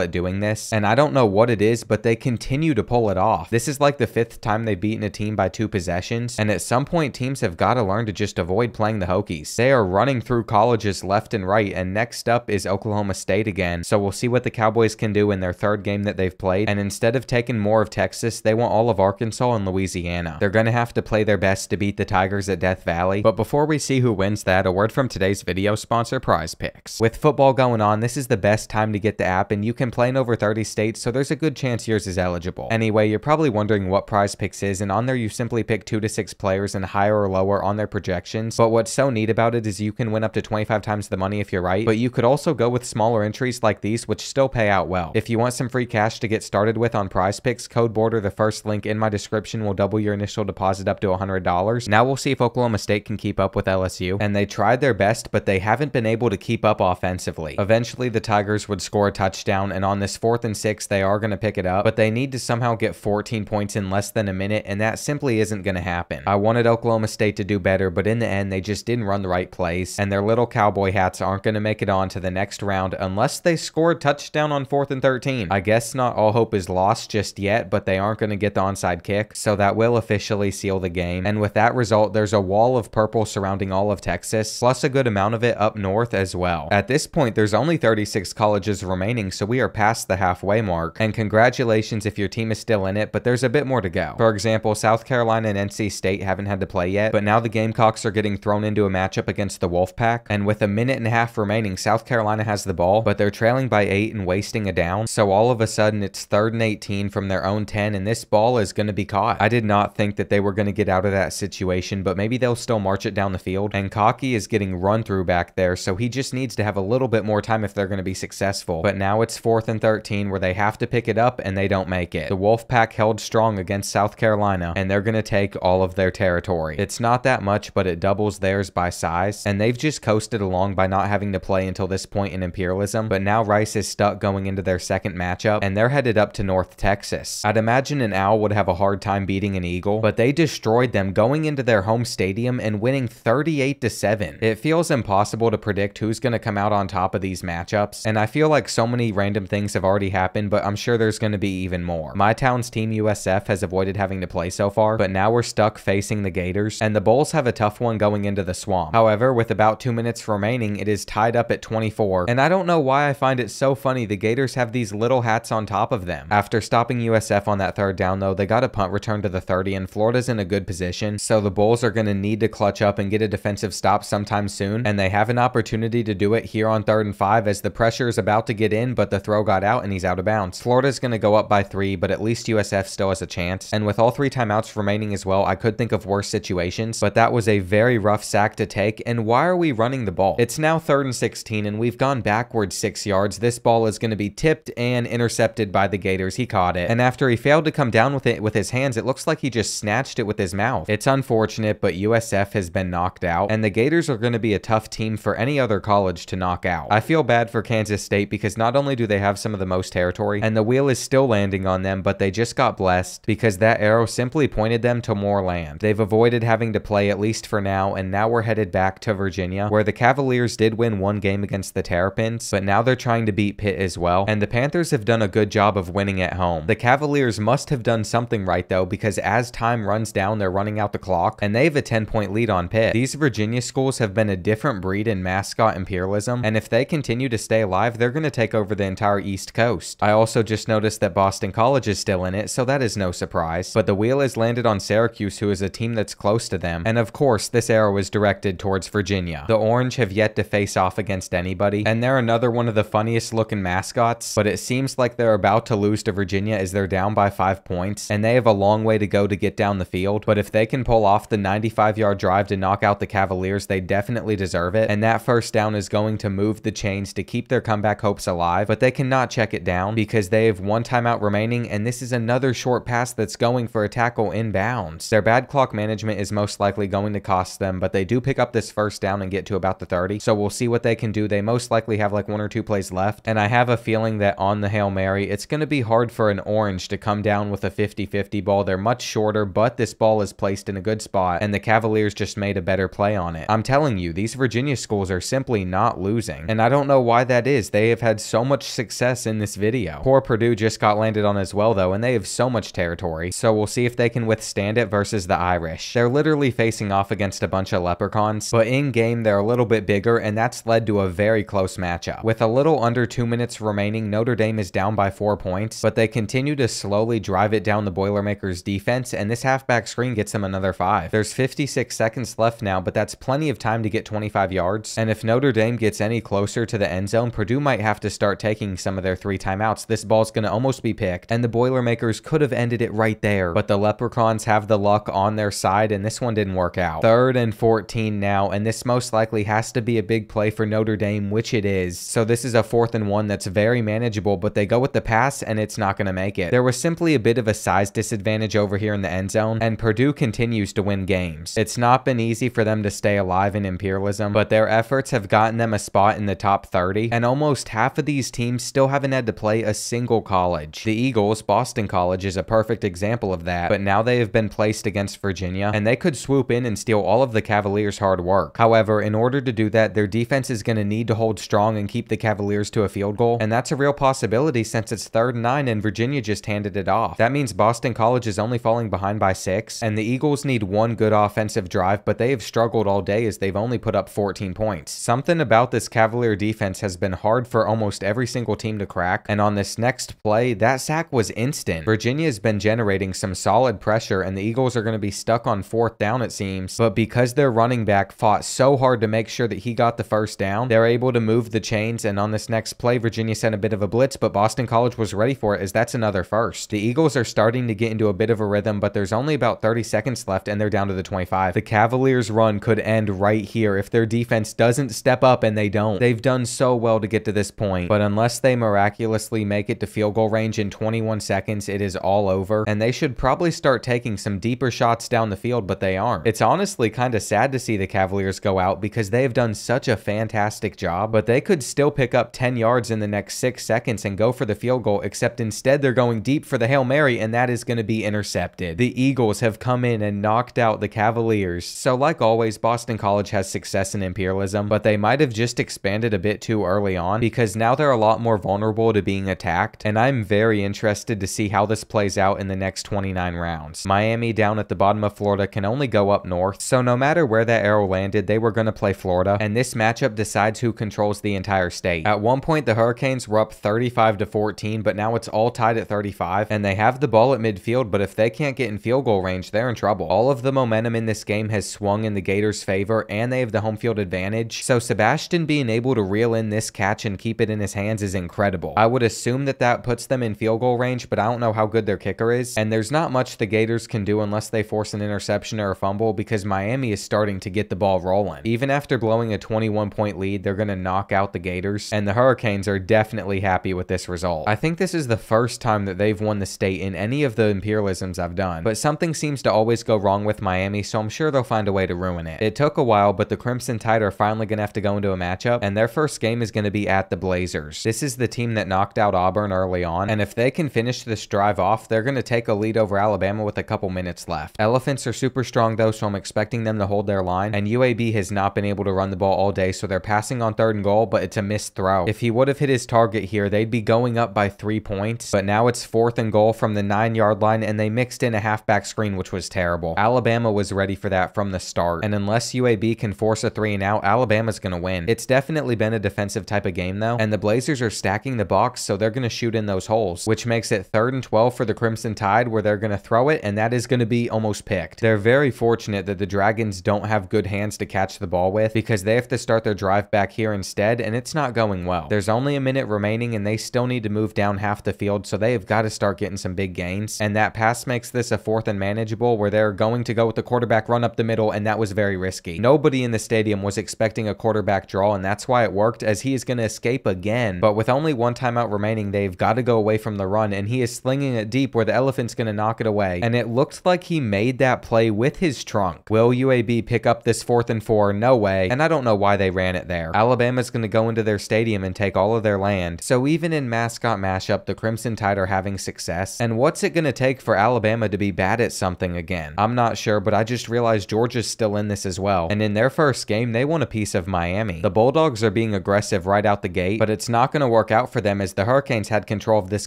at doing this, and I don't know what it is, but they continue to pull it off. This is like the fifth time they've beaten a team by two possessions, and at some point teams have got to learn to just avoid playing the Hokies. They are running through colleges left and right, and next up is Oklahoma State again, so we'll see what the Cowboys can do in their third game that they've played, and instead of taking more of Texas, they want all of Arkansas and Louisiana. They're going to have to play their best to beat the Tigers at Death Valley, but before we see who wins that, a word from today's video sponsor, PrizePicks. With football going on, this is the best time to get the app, and you can play in over 30 states, so there's a good chance yours is eligible. Anyway, you're probably wondering what PrizePicks is, and on there you simply pick 2 to 6 players and higher or lower on their projections, but what's so neat about it is you can win up to 25 times the money if you're right, but you could also go with smaller entries like these, which still pay out well. If you want some free cash to get started with on PrizePicks, code BORDER, the first link in my description will double your initial deposit up to $100. Now we'll see if Oklahoma State can keep up with LSU, and they tried their best, but they haven't been able to keep up offensively. Eventually, the Tigers would score a touchdown, and on this fourth and six, they are going to pick it up, but they need to somehow get 14 points in less than a minute, and that simply isn't going to happen. I wanted Oklahoma State to do better, but in the end, they just didn't run the right plays, and their little cowboy hats aren't going to make it on to the next round unless they score a touchdown on fourth and 13. I guess not all hope is lost just yet, but they aren't going to get the onside kick, so that will officially seal the game. And with that result, there's a wall of purple surrounding all of Texas, plus a good amount of it up north as well. At this point, there's only 36 colleges remaining, so we are past the halfway mark. And congratulations if your team is still in it, but there's a bit more to go. For example, South Carolina and NC State haven't had to play yet, but now the Gamecocks are getting thrown into a matchup against the Wolfpack, and with a minute and a half remaining, South Carolina has the ball, but they're trailing by 8 and wasting a down, so all of a sudden it's 3rd and 18 from their own 10, and this ball is going to be caught. I did not think that they were going to get out of that situation, but maybe they'll still march it down the field, and Cocky is getting run through back there, so he just needs to have a little bit more time if they're going to be successful, but now it's 4th and 13 where they have to pick it up, and they don't make it. The Wolfpack held strong against South Carolina, and they're going to take all of their territory. It's not that much, but it doubles theirs by size, and they've just coasted along by not having to play until this point in Imperialism, but now Rice is stuck going into their second matchup, and they're headed up to North Texas. I'd imagine an Owl would have a hard time beating an Eagle, but they destroyed them going into their home stadium and winning 38 to 7. It feels impossible to predict who's going to come out on top of these matchups, and I feel like so many random things have already happened, but I'm sure there's going to be even more. My town's team USF has avoided having to play so far, but now we're stuck facing the Gators, and the Bulls have a tough one going into the swamp. However, with about two minutes remaining, it is tied up at 24, and I don't know why I find it so funny the Gators have these little hats on top of them. After stopping USF on that third down though, they got a punt return to the 30 and Florida's in a good position, so the Bulls are going to need to clutch up and get a defensive stop sometime soon, and they have an opportunity to do it here on third and five as the pressure is about to get in, but the throw got out and he's out of bounds. Florida's going to go up by three, but at least USF still has a chance, and with all three timeouts remaining as well, I could think of worse situations, but that was a very rough sack to take, and why are we running the ball? It's now third and 16, and we've gone backwards six yards. This ball is going to be tipped and intercepted by the Gators. He caught it, and after he failed to come down with it with his hands, it looks like he just snatched it with his mouth. It's unfortunate, but USF has been knocked out, and the Gators are going to be a tough team for any other college to knock out. I feel bad for Kansas State because not only do they have some of the most territory, and the wheel is still landing on them, but they just got blessed because that arrow simply pointed them to more land. They've avoided having to play at least for now, and now we're headed back to Virginia, where the Cavaliers did win one game against the Terrapins, but now they're trying to beat Pitt as well, and the Panthers have done a good job of winning at home. The Cavaliers must have done something right though, because as time runs down, they're running out the clock, and they have a 10 point lead on Pitt. These Virginia schools have been a different breed in mascot imperialism, and if they continue to stay alive, they're going to take over the entire East Coast. I also just noticed that Boston College is still in it, so that is no surprise, but the wheel has landed on Syracuse, who is a team that's close to them, and of course, this arrow is directed towards Virginia. The Orange have yet to face off against anybody, and they're another one of the funniest looking mascots, but it seems like they're about to lose to Virginia as they're down by five points, and they have a long way to go to get down the field, but if they can pull off the 95 yard drive to knock out the Cavaliers, they definitely deserve it, and that first down is going to move the chains to keep their comeback hopes alive, but they cannot check it down because they have one timeout remaining, and this is another short pass that's going for a tackle inbounds. Their bad clock management is most likely going to cost them, but they do pick up this first down and get to about the 30. So we'll see what they can do. They most likely have like one or two plays left. And I have a feeling that on the Hail Mary, it's going to be hard for an orange to come down with a 50-50 ball. They're much shorter, but this ball is placed in a good spot and the Cavaliers just made a better play on it. I'm telling you, these Virginia schools are simply not losing. And I don't know why that is. They have had so much success in this video. Poor Purdue just got landed on as well though, and they have so much territory. So we'll see if they can withstand it versus the Irish. They're literally facing off against a bunch of leprechauns, but in game they're a little bit bigger and that's led to a very close matchup. With a little under two minutes remaining, Notre Dame is down by four points, but they continue to slowly drive it down the Boilermakers defense and this halfback screen gets them another five. There's 56 seconds left now, but that's plenty of time to get 25 yards. And if Notre Dame gets any closer to the end zone, Purdue might have to start taking some of their three timeouts. This ball's going to almost be picked and the Boilermakers could have ended it right there, but the Leprechauns have the luck on their side and this one didn't work out. Third and 14 now, and this most likely has to be a big play for Notre Dame, which it is. So this is a fourth and one that's very manageable, but they go with the pass and it's not going to make it. There was simply a bit of a size disadvantage over here in the end zone, and Purdue continues to win games. It's not been easy for them to stay alive in imperialism, but their efforts have gotten them a spot in the top 30, and almost half of these teams still haven't had to play a single college. The Eagles, Boston College, is a perfect example of that, but now they have been placed against Virginia, and they could swoop in and steal all of the Cavaliers' hard work. However, in order to do that, their defense is going to need to hold strong and keep the Cavaliers to a field goal, and that's a real possibility since it's third and nine and Virginia just handed it off. That means Boston College is only falling behind by six, and the Eagles need one good offensive drive, but they have struggled all day as they've only put up 14 points. Something about this Cavalier defense has been hard for almost every single team to crack, and on this next play, that sack was instant. Virginia has been generating some solid pressure, and the Eagles are going to be stuck on fourth down, it seems, but because their running back fought so hard to make sure that he got the first down, they're able to move the chains, and on this next play, Virginia sent a bit of a blitz, but Boston College was ready for it as that's another first. The Eagles are starting to get into a bit of a rhythm, but there's only about 30 seconds left, and they're down to the 25. The Cavaliers' run could end right here if their defense doesn't step up, and they don't. They've done so well to get to this point, but unless they miraculously make it to field goal range in 21 seconds, it is all over, and they should probably start taking some deeper shots down the field, but they aren't. It's honestly kind of sad to see the Cavaliers go out because they have done such a fantastic job, but they could still pick up 10 yards in the next six seconds and go for the field goal, except instead they're going deep for the Hail Mary, and that is going to be intercepted. The Eagles have come in and knocked out the Cavaliers. So like always, Boston College has success in imperialism, but they might have just expanded a bit too early on because now they're a lot more vulnerable to being attacked, and I'm very interested to see how this plays out in the next 29 rounds. Miami down at the bottom of Florida can only go up north, so no matter where that arrow landed, they were going to play Florida, and this matchup decides who controls the entire state. At one point, the Hurricanes were up 35 to 14, but now it's all tied at 35, and they have the ball at midfield, but if they can't get in field goal range, they're in trouble. All of the momentum in this game has swung in the Gators' favor, and they have the home field advantage, so Sebastian being able to reel in this catch and keep it in his hands is incredible. I would assume that that puts them in field goal range, but I don't know how good their kicker is, and there's not much the Gators can do unless they force an interception or a fumble because Miami is starting to get the ball rolling. Even after blowing a 21 point lead, they're going to knock out the Gators, and the Hurricanes are definitely happy with this result. I think this is the first time that they've won the state in any of the imperialisms I've done, but something seems to always go wrong with Miami, so I'm sure they'll find a way to ruin it. It took a while, but the Crimson Tide are finally going to have to go into a matchup, and their first game is going to be at the Blazers. This is the team that knocked out Auburn early on, and if they can finish this drive off, they're going to take a lead over Alabama with a couple minutes left. Elephants are super strong though, so I'm expecting them to hold their line, and UAB has not been able to run the ball all day, so they're passing on third and goal, but it's a missed throw. If he would have hit his target here, they'd be going up by three points, but now it's fourth and goal from the nine yard line, and they mixed in a halfback screen, which was terrible. Alabama was ready for that from the start, and unless UAB can force a three and out, Alabama's going to win. It's definitely been a defensive type of game though, and the Blazers are stacking the box, so they're going to shoot in those holes, which makes it third and 12 for the Crimson Tide, where they're going to throw it, and that is going to be almost picked. They're very fortunate that the Dragons don't have good hands to catch the ball with because they have to start their drive back here instead, and it's not going well. There's only a minute remaining, and they still need to move down half the field, so they have got to start getting some big gains, and that pass makes this a fourth and manageable where they're going to go with the quarterback run up the middle, and that was very risky. Nobody in the stadium was expecting a quarterback draw, and that's why it worked, as he is going to escape again, but with only one timeout remaining, they've got to go away from the run, and he is slinging it deep where the elephant's going to knock it it away. And it looked like he made that play with his trunk. Will UAB pick up this fourth and four? No way. And I don't know why they ran it there. Alabama's going to go into their stadium and take all of their land. So even in mascot mashup, the Crimson Tide are having success. And what's it going to take for Alabama to be bad at something again? I'm not sure, but I just realized Georgia's still in this as well. And in their first game, they won a piece of Miami. The Bulldogs are being aggressive right out the gate, but it's not going to work out for them as the Hurricanes had control of this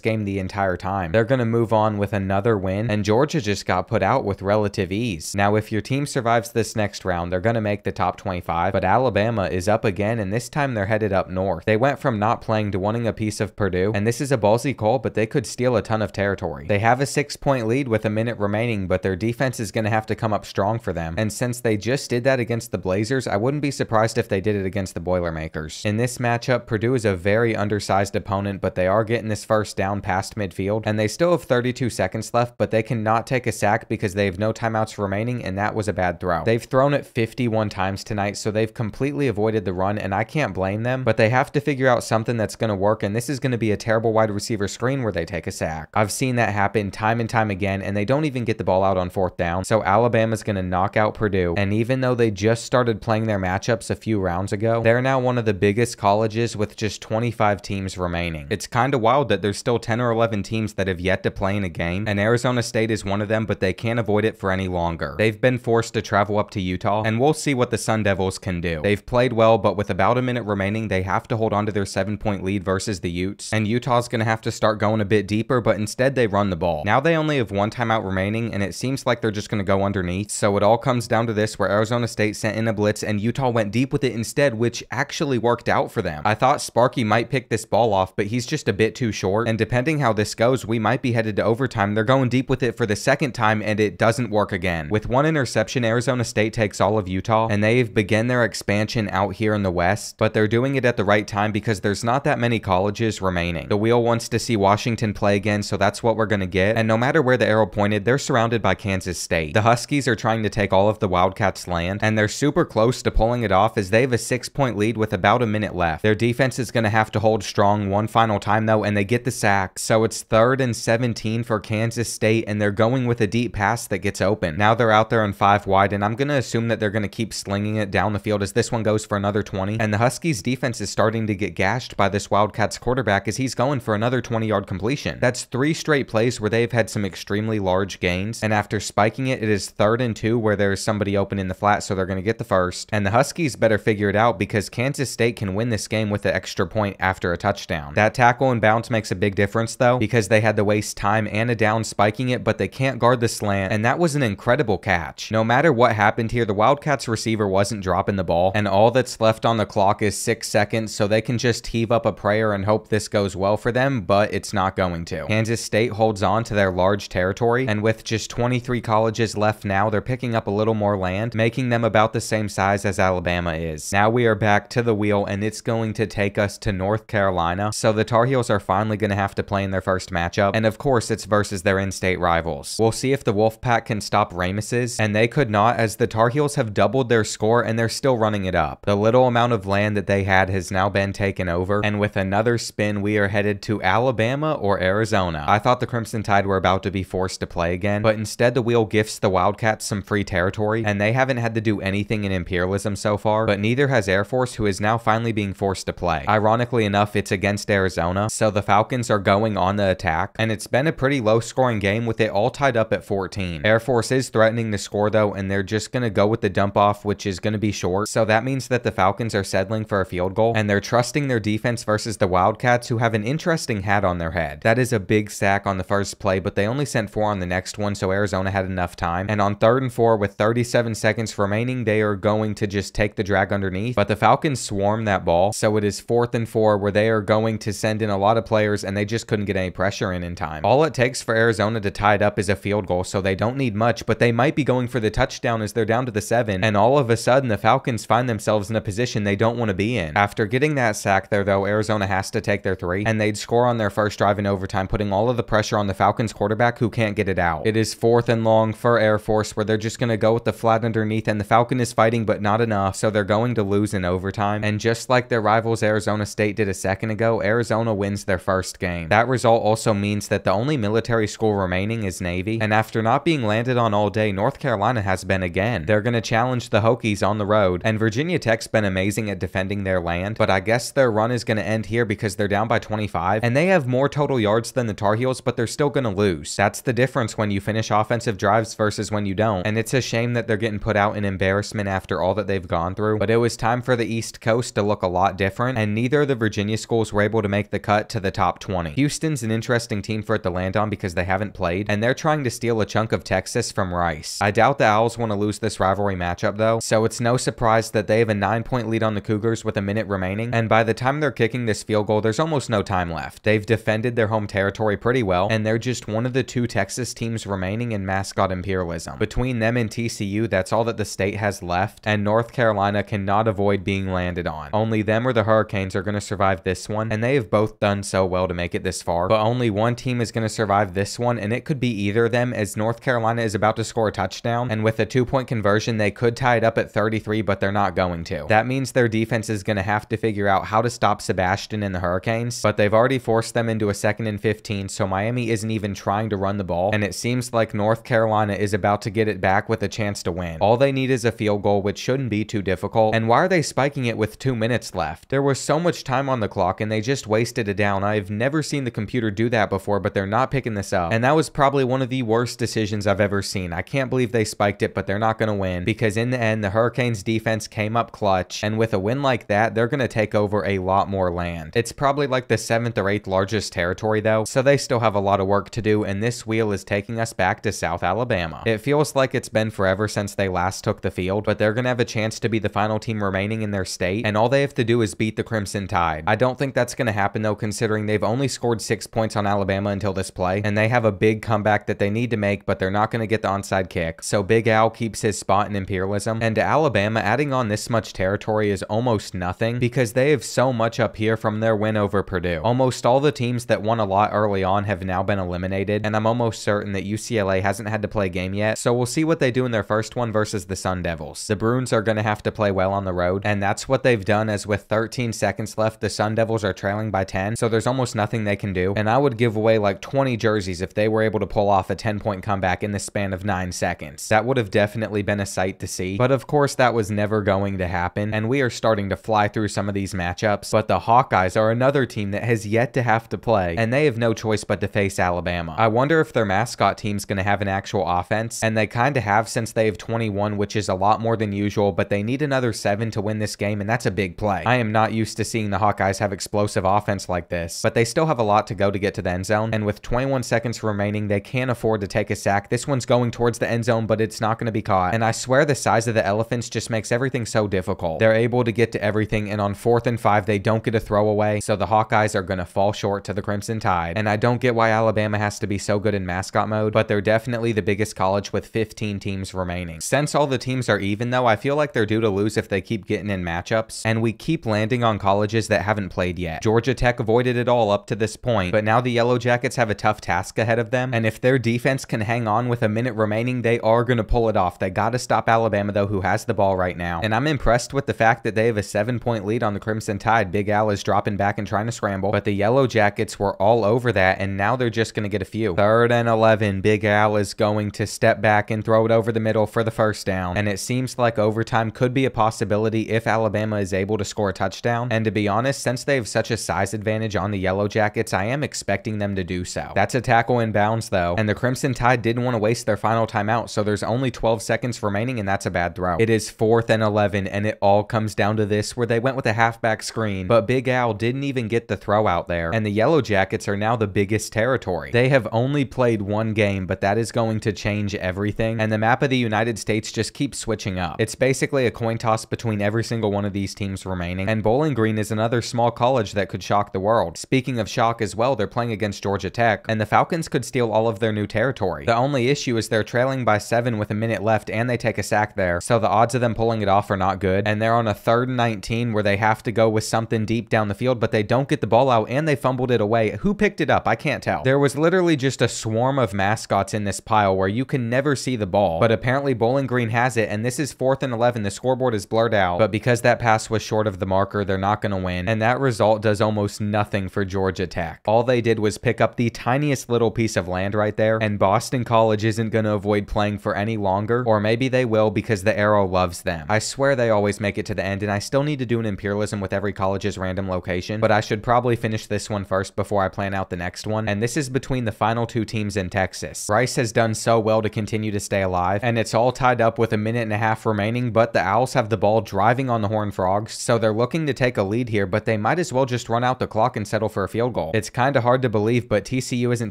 game the entire time. They're going to move on with another win, Mm-hmm. and Georgia just got put out with relative ease. Now, if your team survives this next round, they're going to make the top 25, but Alabama is up again, and this time they're headed up north. They went from not playing to wanting a piece of Purdue, and this is a ballsy call, but they could steal a ton of territory. They have a six point lead with a minute remaining, but their defense is going to have to come up strong for them. And since they just did that against the Blazers, I wouldn't be surprised if they did it against the Boilermakers. In this matchup, Purdue is a very undersized opponent, but they are getting this first down past midfield, and they still have 32 seconds left, but they cannot take a sack because they have no timeouts remaining, and that was a bad throw. They've thrown it 51 times tonight, so they've completely avoided the run, and I can't blame them, but they have to figure out something that's going to work, and this is going to be a terrible wide receiver screen where they take a sack. I've seen that happen time and time again, and they don't even get the ball out on fourth down, so Alabama's going to knock out Purdue, and even though they just started playing their matchups a few rounds ago, they're now one of the biggest colleges with just 25 teams remaining. It's kind of wild that there's still 10 or 11 teams that have yet to play in a game, and Arizona State is one of them, but they can't avoid it for any longer. They've been forced to travel up to Utah, and we'll see what the Sun Devils can do. They've played well, but with about a minute remaining, they have to hold on to their seven point lead versus the Utes, and Utah's going to have to start going a bit deeper, but instead they run the ball. Now they only have one timeout remaining, and it seems like they're just going to go underneath, so it all comes down to this where Arizona State sent in a blitz, and Utah went deep with it instead, which actually worked out for them. I thought Sparky might pick this ball off, but he's just a bit too short, and depending how this goes, we might be headed to overtime. They're going deep with it for the second time, and it doesn't work again. With one interception, Arizona State takes all of Utah, and they've begun their expansion out here in the West, but they're doing it at the right time because there's not that many colleges remaining. The wheel wants to see Washington play again, so that's what we're going to get, and no matter where the arrow pointed, they're surrounded by Kansas State. The Huskies are trying to take all of the Wildcats' land, and they're super close to pulling it off as they have a six-point lead with about a minute left. Their defense is going to have to hold strong one final time, though, and they get the sack, so it's third and 17 for Kansas State, and they're going with a deep pass that gets open. Now they're out there on five wide, and I'm going to assume that they're going to keep slinging it down the field as this one goes for another 20, and the Huskies defense is starting to get gashed by this Wildcats quarterback as he's going for another 20 yard completion. That's three straight plays where they've had some extremely large gains, and after spiking it, it is third and two where there's somebody open in the flat, so they're going to get the first, and the Huskies better figure it out because Kansas State can win this game with an extra point after a touchdown. That tackle and bounce makes a big difference though, because they had to waste time and a down spiking it, but they can't guard the slant, and that was an incredible catch. No matter what happened here, the Wildcats receiver wasn't dropping the ball, and all that's left on the clock is six seconds, so they can just heave up a prayer and hope this goes well for them, but it's not going to. Kansas State holds on to their large territory, and with just 23 colleges left now, they're picking up a little more land, making them about the same size as Alabama is. Now we are back to the wheel, and it's going to take us to North Carolina, so the Tar Heels are finally going to have to play in their first matchup, and of course it's versus their in-state rivals. We'll see if the Wolfpack can stop Rameses, and they could not as the Tar Heels have doubled their score and they're still running it up. The little amount of land that they had has now been taken over, and with another spin, we are headed to Alabama or Arizona. I thought the Crimson Tide were about to be forced to play again, but instead the wheel gifts the Wildcats some free territory, and they haven't had to do anything in Imperialism so far, but neither has Air Force, who is now finally being forced to play. Ironically enough, it's against Arizona, so the Falcons are going on the attack, and it's been a pretty low scoring game with it all tied up at 14. Air Force is threatening to score though, and they're just going to go with the dump off, which is going to be short, so that means that the Falcons are settling for a field goal, and they're trusting their defense versus the Wildcats, who have an interesting hat on their head. That is a big sack on the first play, but they only sent four on the next one, so Arizona had enough time, and on third and four with 37 seconds remaining, they are going to just take the drag underneath, but the Falcons swarm that ball, so it is fourth and four where they are going to send in a lot of players, and they just couldn't get any pressure in in time. All it takes for Arizona to tie it up is a field goal, so they don't need much, but they might be going for the touchdown as they're down to the seven, and all of a sudden the Falcons find themselves in a position they don't want to be in. After getting that sack there though, Arizona has to take their three, and they'd score on their first drive in overtime, putting all of the pressure on the Falcons quarterback who can't get it out. It is fourth and long for Air Force where they're just going to go with the flat underneath, and the Falcon is fighting but not enough, so they're going to lose in overtime, and just like their rivals Arizona State did a second ago, Arizona wins their first game. That result also means that the only military school remaining remaining is Navy, and after not being landed on all day, North Carolina has been again. They're going to challenge the Hokies on the road, and Virginia Tech's been amazing at defending their land, but I guess their run is going to end here because they're down by 25, and they have more total yards than the Tar Heels, but they're still going to lose. That's the difference when you finish offensive drives versus when you don't, and it's a shame that they're getting put out in embarrassment after all that they've gone through, but it was time for the East Coast to look a lot different, and neither of the Virginia schools were able to make the cut to the top 20. Houston's an interesting team for it to land on because they haven't played, and they're trying to steal a chunk of Texas from Rice. I doubt the Owls want to lose this rivalry matchup though, so it's no surprise that they have a 9 point lead on the Cougars with a minute remaining, and by the time they're kicking this field goal, there's almost no time left. They've defended their home territory pretty well, and they're just one of the two Texas teams remaining in mascot imperialism. Between them and TCU, that's all that the state has left, and North Carolina cannot avoid being landed on. Only them or the Hurricanes are going to survive this one, and they have both done so well to make it this far, but only one team is going to survive this one, and it could be either of them as North Carolina is about to score a touchdown, and with a two-point conversion, they could tie it up at 33, but they're not going to. That means their defense is going to have to figure out how to stop Sebastian and the Hurricanes, but they've already forced them into a second and 15, so Miami isn't even trying to run the ball, and it seems like North Carolina is about to get it back with a chance to win. All they need is a field goal, which shouldn't be too difficult, and why are they spiking it with two minutes left? There was so much time on the clock, and they just wasted it down. I've never seen the computer do that before, but they're not picking this up, and that was probably one of the worst decisions I've ever seen. I can't believe they spiked it, but they're not going to win, because in the end, the Hurricanes defense came up clutch, and with a win like that, they're going to take over a lot more land. It's probably like the seventh or eighth largest territory though, so they still have a lot of work to do, and this wheel is taking us back to South Alabama. It feels like it's been forever since they last took the field, but they're going to have a chance to be the final team remaining in their state, and all they have to do is beat the Crimson Tide. I don't think that's going to happen though, considering they've only scored six points on Alabama until this play, and they have a big comeback that they need to make, but they're not going to get the onside kick. So Big Al keeps his spot in imperialism, and Alabama, adding on this much territory is almost nothing because they have so much up here from their win over Purdue. Almost all the teams that won a lot early on have now been eliminated, and I'm almost certain that UCLA hasn't had to play a game yet, so we'll see what they do in their first one versus the Sun Devils. The Bruins are going to have to play well on the road, and that's what they've done as with 13 seconds left, the Sun Devils are trailing by 10, so there's almost nothing they can do, and I would give away like 20 jerseys if they were able to pull off a 10 point comeback in the span of 9 seconds. That would have definitely been a sight to see, but of course that was never going to happen, and we are starting to fly through some of these matchups, but the Hawkeyes are another team that has yet to have to play, and they have no choice but to face Alabama. I wonder if their mascot team's going to have an actual offense, and they kind of have since they have 21, which is a lot more than usual, but they need another 7 to win this game, and that's a big play. I am not used to seeing the Hawkeyes have explosive offense like this, but they still have a lot to go to get to the end zone, and with 21 seconds remaining, they can't afford to take a sack. This one's going towards the end zone, but it's not going to be caught, and I swear the size of the elephants just makes everything so difficult. They're able to get to everything, and on fourth and five, they don't get a throwaway, so the Hawkeyes are going to fall short to the Crimson Tide, and I don't get why Alabama has to be so good in mascot mode, but they're definitely the biggest college with 15 teams remaining. Since all the teams are even though, I feel like they're due to lose if they keep getting in matchups, and we keep landing on colleges that haven't played yet. Georgia Tech avoided it all up to this point, but now the Yellow Jackets have a tough task ahead of them, and if their defense can hang on with a minute remaining, they are going to pull it off. They got to stop Alabama though, who has the ball right now, and I'm impressed with the fact that they have a seven point lead on the Crimson Tide. Big Al is dropping back and trying to scramble, but the Yellow Jackets were all over that, and now they're just going to get a few. Third and 11, Big Al is going to step back and throw it over the middle for the first down, and it seems like overtime could be a possibility if Alabama is able to score a touchdown, and to be honest, since they have such a size advantage on the Yellow Jackets, I am expecting them to do so. That's a tackle in bounds though, and the Crimson Tide didn't want to waste their final timeout, so there's only 12 seconds remaining, and that's a bad throw. It is fourth and 11, and it all comes down to this, where they went with a halfback screen, but Big Al didn't even get the throw out there, and the Yellow Jackets are now the biggest territory. They have only played one game, but that is going to change everything, and the map of the United States just keeps switching up. It's basically a coin toss between every single one of these teams remaining, and Bowling Green is another small college that could shock the world. Speaking of shock as well, they're playing against Georgia Tech, and the Falcons could steal all of their new territory. The only issue is they're trailing by seven with a minute left, and they take a sack there, so the odds of them pulling it off are not good, and they're on a third and 19 where they have to go with something deep down the field, but they don't get the ball out, and they fumbled it away. Who picked it up? I can't tell. There was literally just a swarm of mascots in this pile where you can never see the ball, but apparently Bowling Green has it, and this is fourth and 11. The scoreboard is blurred out, but because that pass was short of the marker, they're not going to win, and that result does almost nothing for Georgia Tech. All they did was pick up the tiniest little piece of land land right there, and Boston College isn't going to avoid playing for any longer, or maybe they will because the arrow loves them. I swear they always make it to the end, and I still need to do an imperialism with every college's random location, but I should probably finish this one first before I plan out the next one, and this is between the final two teams in Texas. Rice has done so well to continue to stay alive, and it's all tied up with a minute and a half remaining, but the Owls have the ball driving on the Horned Frogs, so they're looking to take a lead here, but they might as well just run out the clock and settle for a field goal. It's kinda hard to believe, but TCU isn't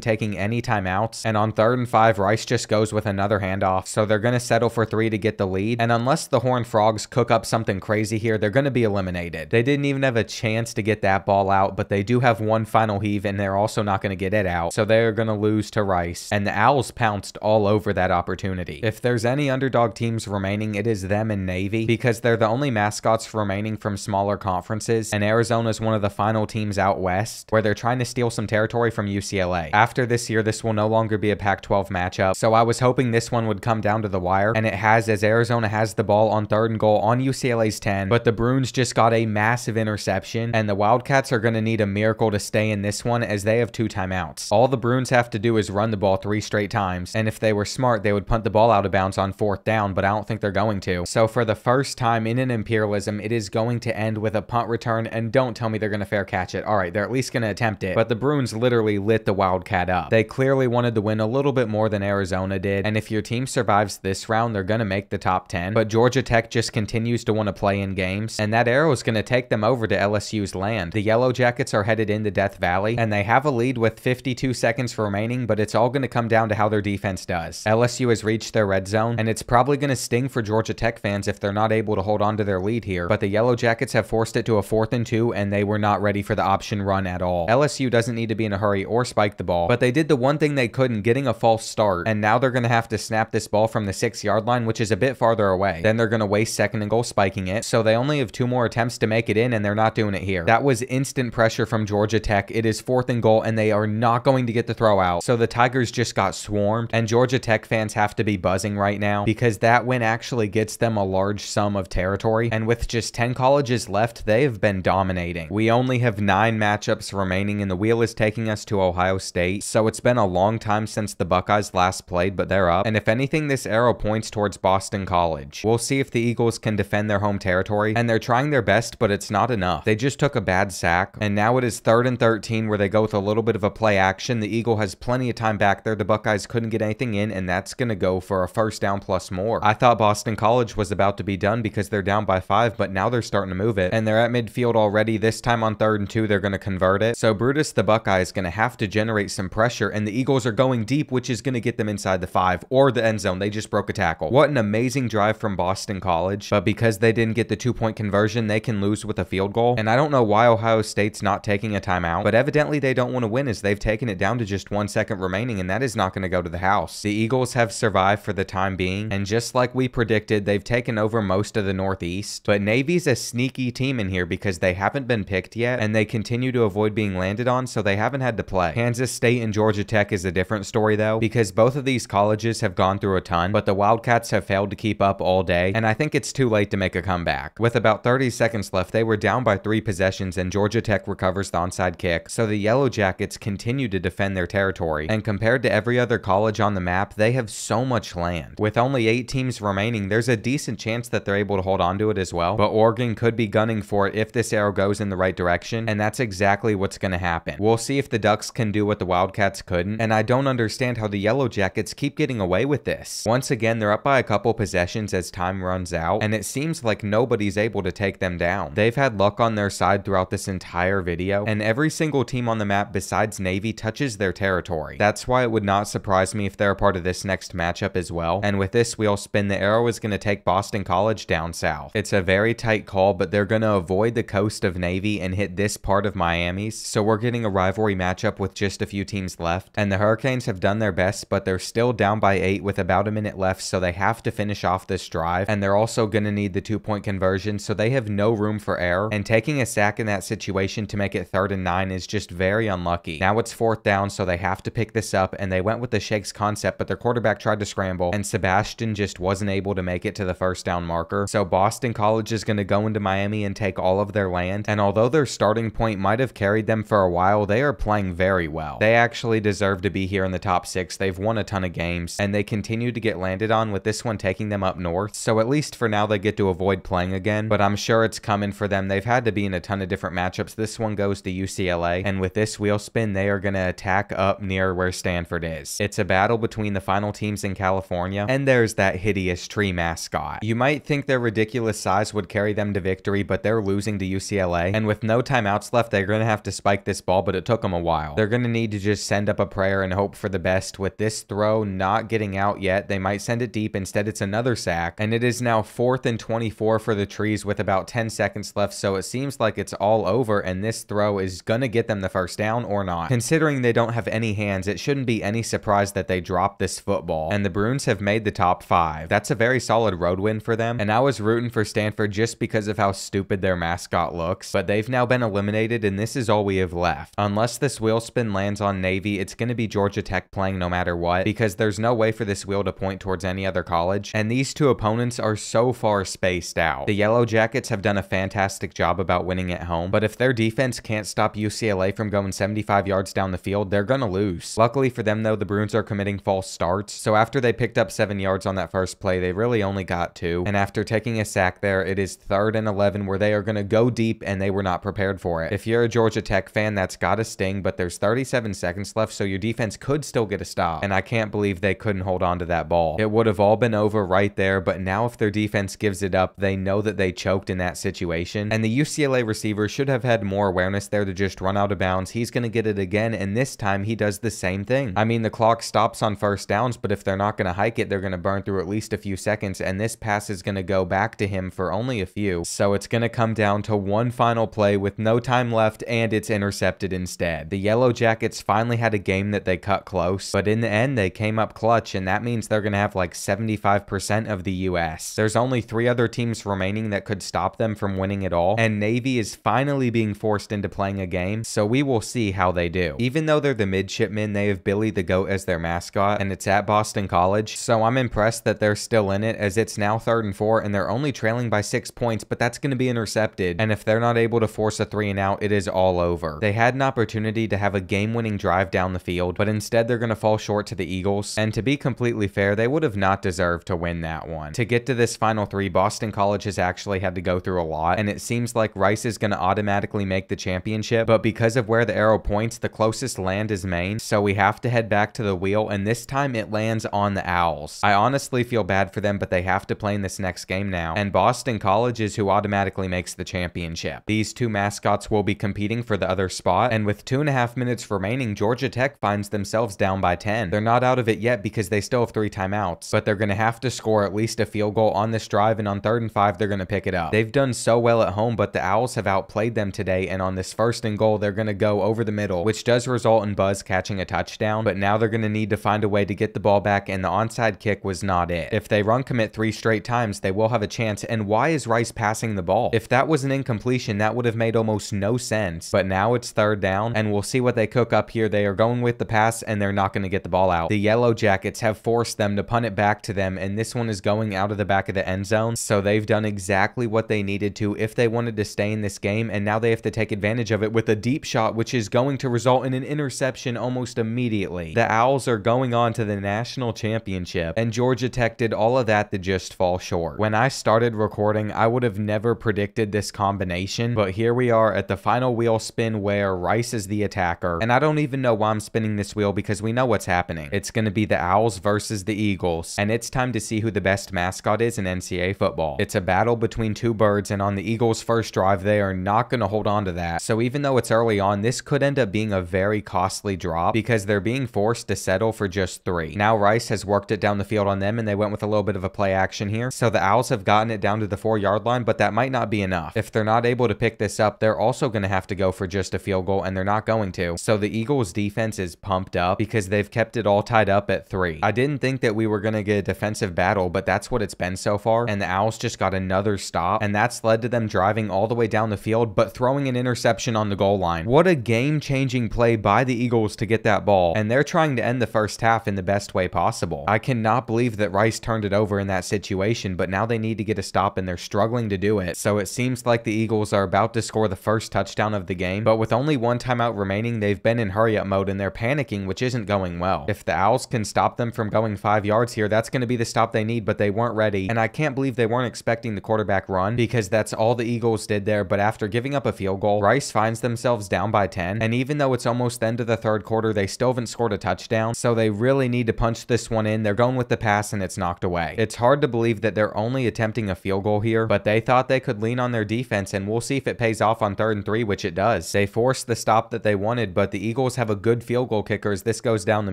taking any timeouts, and on third and five, Rice just goes with another handoff, so they're gonna settle for three to get the lead, and unless the Horned Frogs cook up something crazy here, they're gonna be eliminated. They didn't even have a chance to get that ball out, but they do have one final heave, and they're also not gonna get it out, so they're gonna lose to Rice, and the Owls pounced all over that opportunity. If there's any underdog teams remaining, it is them and Navy, because they're the only mascots remaining from smaller conferences, and Arizona is one of the final teams out west, where they're trying to steal some territory from UCLA. After this year, this will no longer be a Pac-12 matchup, so I was hoping this one would come down to the wire, and it has as Arizona has the ball on third and goal on UCLA's 10, but the Bruins just got a massive interception, and the Wildcats are going to need a miracle to stay in this one as they have two timeouts. All the Bruins have to do is run the ball three straight times, and if they were smart, they would punt the ball out of bounds on fourth down, but I don't think they're going to. So for the first time in an imperialism, it is going to end with a punt return, and don't tell me they're going to fair catch it. All right, they're at least going to attempt it, but the Bruins literally lit the Wildcat up. They clearly wanted to win a little bit more than Arizona did, and if your team survives this round, they're going to make the top 10, but Georgia Tech just continues to want to play in games, and that arrow is going to take them over to LSU's land. The Yellow Jackets are headed into Death Valley, and they have a lead with 52 seconds remaining, but it's all going to come down to how their defense does. LSU has reached their red zone, and it's probably going to sting for Georgia Tech fans if they're not able to hold on to their lead here, but the Yellow Jackets have forced it to a fourth and two, and they were not ready for the option run at all. LSU doesn't need to be in a hurry or spike the ball, but they did the one thing they couldn't, getting a false start, and now they're going to have to snap this ball from the six yard line, which is a bit farther away. Then they're going to waste second and goal spiking it, so they only have two more attempts to make it in, and they're not doing it here. That was instant pressure from Georgia Tech. It is fourth and goal, and they are not going to get the throw out. So the Tigers just got swarmed, and Georgia Tech fans have to be buzzing right now because that win actually gets them a large sum of territory, and with just 10 colleges left, they have been dominating. We only have nine matchups remaining, and the wheel is taking us to Ohio State, so it's been a long time since the Buckeyes last played, but they're up. And if anything, this arrow points towards Boston College. We'll see if the Eagles can defend their home territory, and they're trying their best, but it's not enough. They just took a bad sack, and now it is third and 13 where they go with a little bit of a play action. The Eagle has plenty of time back there. The Buckeyes couldn't get anything in, and that's going to go for a first down plus more. I thought Boston College was about to be done because they're down by five, but now they're starting to move it, and they're at midfield already. This time on third and two, they're going to convert it. So Brutus the Buckeye is going to have to generate some pressure, and the Eagles are going deep, which is going to get them inside the five or the end zone. They just broke a tackle. What an amazing drive from Boston College, but because they didn't get the two point conversion, they can lose with a field goal. And I don't know why Ohio State's not taking a timeout, but evidently they don't want to win as they've taken it down to just one second remaining, and that is not going to go to the house. The Eagles have survived for the time being, and just like we predicted, they've taken over most of the Northeast. But Navy's a sneaky team in here because they haven't been picked yet, and they continue to avoid being landed on, so they haven't had to play. Kansas State and Georgia Tech is a different story though, because both of these colleges have gone through a ton, but the Wildcats have failed to keep up all day, and I think it's too late to make a comeback. With about 30 seconds left, they were down by three possessions, and Georgia Tech recovers the onside kick, so the Yellow Jackets continue to defend their territory, and compared to every other college on the map, they have so much land. With only eight teams remaining, there's a decent chance that they're able to hold on to it as well, but Oregon could be gunning for it if this arrow goes in the right direction, and that's exactly what's going to happen. We'll see if the Ducks can do what the Wildcats couldn't, Mm-hmm. and I don't understand how the Yellow Jackets keep getting away with this. Once again, they're up by a couple possessions as time runs out, and it seems like nobody's able to take them down. They've had luck on their side throughout this entire video, and every single team on the map besides Navy touches their territory. That's why it would not surprise me if they're a part of this next matchup as well, and with this wheel spin, the arrow is going to take Boston College down south. It's a very tight call, but they're going to avoid the coast of Navy and hit this part of Miami's, so we're getting a rivalry matchup with just a few teams left, and the Hurricanes have done their best, but they're still down by 8 with about a minute left, so they have to finish off this drive, and they're also going to need the two-point conversion, so they have no room for error, and taking a sack in that situation to make it third and 9 is just very unlucky. Now it's fourth down, so they have to pick this up, and they went with the shakes concept, but their quarterback tried to scramble, and Sebastian just wasn't able to make it to the first down marker, so Boston College is going to go into Miami and take all of their land, and although their starting point might have carried them for a while, they are playing very well. They actually deserve deserve to be here in the top six. They've won a ton of games, and they continue to get landed on with this one taking them up north. So at least for now, they get to avoid playing again, but I'm sure it's coming for them. They've had to be in a ton of different matchups. This one goes to UCLA, and with this wheel spin, they are going to attack up near where Stanford is. It's a battle between the final teams in California, and there's that hideous tree mascot. You might think their ridiculous size would carry them to victory, but they're losing to UCLA, and with no timeouts left, they're going to have to spike this ball, but it took them a while. They're going to need to just send up a prayer and hope for the best. With this throw not getting out yet, they might send it deep. Instead, it's another sack, and it is now fourth and 24 for the trees with about 10 seconds left, so it seems like it's all over, and this throw is going to get them the first down or not. Considering they don't have any hands, it shouldn't be any surprise that they drop this football, and the Bruins have made the top five. That's a very solid road win for them, and I was rooting for Stanford just because of how stupid their mascot looks, but they've now been eliminated, and this is all we have left. Unless this wheel spin lands on Navy, it's going to be Georgia Tech playing no matter what, because there's no way for this wheel to point towards any other college, and these two opponents are so far spaced out. The Yellow Jackets have done a fantastic job about winning at home, but if their defense can't stop UCLA from going 75 yards down the field, they're going to lose. Luckily for them, though, the Bruins are committing false starts, so after they picked up seven yards on that first play, they really only got two, and after taking a sack there, it is third and 11 where they are going to go deep, and they were not prepared for it. If you're a Georgia Tech fan, that's got to sting, but there's 37 seconds left, so your defense could still get a stop, and I can't believe they couldn't hold on to that ball. It would have all been over right there, but now if their defense gives it up, they know that they choked in that situation, and the UCLA receiver should have had more awareness there to just run out of bounds. He's going to get it again, and this time he does the same thing. I mean, the clock stops on first downs, but if they're not going to hike it, they're going to burn through at least a few seconds, and this pass is going to go back to him for only a few. So it's going to come down to one final play with no time left, and it's intercepted instead. The Yellow Jackets finally had a game that they cut close, but in the end, they came up clutch, and that means they're going to have like 75% of the US. There's only three other teams remaining that could stop them from winning it all, and Navy is finally being forced into playing a game, so we will see how they do. Even though they're the midshipmen, they have Billy the Goat as their mascot, and it's at Boston College, so I'm impressed that they're still in it, as it's now third and four, and they're only trailing by six points, but that's going to be intercepted, and if they're not able to force a three and out, it is all over. They had an opportunity to have a game-winning drive down the field, but instead they're going to fall short to the Eagles, and to be completely fair, they would have not deserved to win that one. To get to this final three, Boston College has actually had to go through a lot, and it seems like Rice is going to automatically make the championship, but because of where the arrow points, the closest land is Maine, so we have to head back to the wheel, and this time it lands on the Owls. I honestly feel bad for them, but they have to play in this next game now, and Boston College is who automatically makes the championship. These two mascots will be competing for the other spot, and with two and a half minutes remaining, Georgia Tech finds themselves down by 10. They're not out of it yet because they still have three timeouts, but they're going to have to score at least a field goal on this drive, and on third and five, they're going to pick it up. They've done so well at home, but the Owls have outplayed them today, and on this first and goal, they're going to go over the middle, which does result in Buzz catching a touchdown, but now they're going to need to find a way to get the ball back, and the onside kick was not it. If they run commit three straight times, they will have a chance, and why is Rice passing the ball? If that was an incompletion, that would have made almost no sense, but now it's third down, and we'll see what they cook up here. They are going with the pass, and they're not going to get the ball out. The Yellow Jackets have forced them to punt it back to them, and this one is going out of the back of the end zone, so they've done exactly what they needed to if they wanted to stay in this game, and now they have to take advantage of it with a deep shot, which is going to result in an interception almost immediately. The Owls are going on to the national championship, and Georgia Tech did all of that to just fall short. When I started recording, I would have never predicted this combination, but here we are at the final wheel spin where Rice is the attacker, and I don't even know why I'm spinning this wheel because we know what's happening. It's going to be the Owls versus the Eagles, and it's time to see who the best mascot is in NCAA football. It's a battle between two birds, and on the Eagles' first drive, they are not going to hold on to that. So even though it's early on, this could end up being a very costly drop because they're being forced to settle for just three. Now Rice has worked it down the field on them, and they went with a little bit of a play action here. So the Owls have gotten it down to the four yard line, but that might not be enough. If they're not able to pick this up, they're also going to have to go for just a field goal, and they're not going to. So the Eagles' defense is pumped up because they've kept it all tied up at three. I didn't think that we were going to get a defensive battle, but that's what it's been so far. And the Owls just got another stop, and that's led to them driving all the way down the field, but throwing an interception on the goal line. What a game changing play by the Eagles to get that ball, and they're trying to end the first half in the best way possible. I cannot believe that Rice turned it over in that situation, but now they need to get a stop, and they're struggling to do it. So it seems like the Eagles are about to score the first touchdown of the game, but with only one timeout remaining, they've been in hurry up mode and they're panicking, which isn't going well. If the Owls can stop them from going five yards here, that's going to be the stop they need, but they weren't ready. And I can't believe they weren't expecting the quarterback run because that's all the Eagles did there. But after giving up a field goal, Rice finds themselves down by 10. And even though it's almost the end of the third quarter, they still haven't scored a touchdown. So they really need to punch this one in. They're going with the pass and it's knocked away. It's hard to believe that they're only attempting a field goal here, but they thought they could lean on their defense and we'll see if it pays off on third and three, which it does. They forced the stop that they wanted, but the Eagles have a good field goal kickers, this goes down the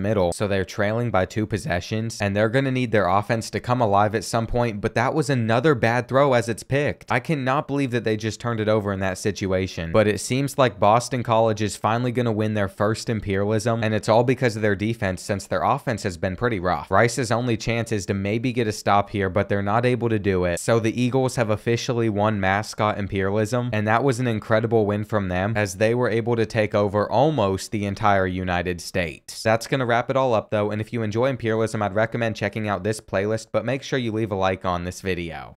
middle. So they're trailing by two possessions and they're going to need their offense to come alive at some point, but that was another bad throw as it's picked. I cannot believe that they just turned it over in that situation, but it seems like Boston College is finally going to win their first imperialism, and it's all because of their defense since their offense has been pretty rough. Rice's only chance is to maybe get a stop here, but they're not able to do it. So the Eagles have officially won mascot imperialism, and that was an incredible win from them as they were able to take over almost the entire United States. That's going to wrap it all up though, and if you enjoy imperialism, I'd recommend checking out this playlist, but make sure you leave a like on this video.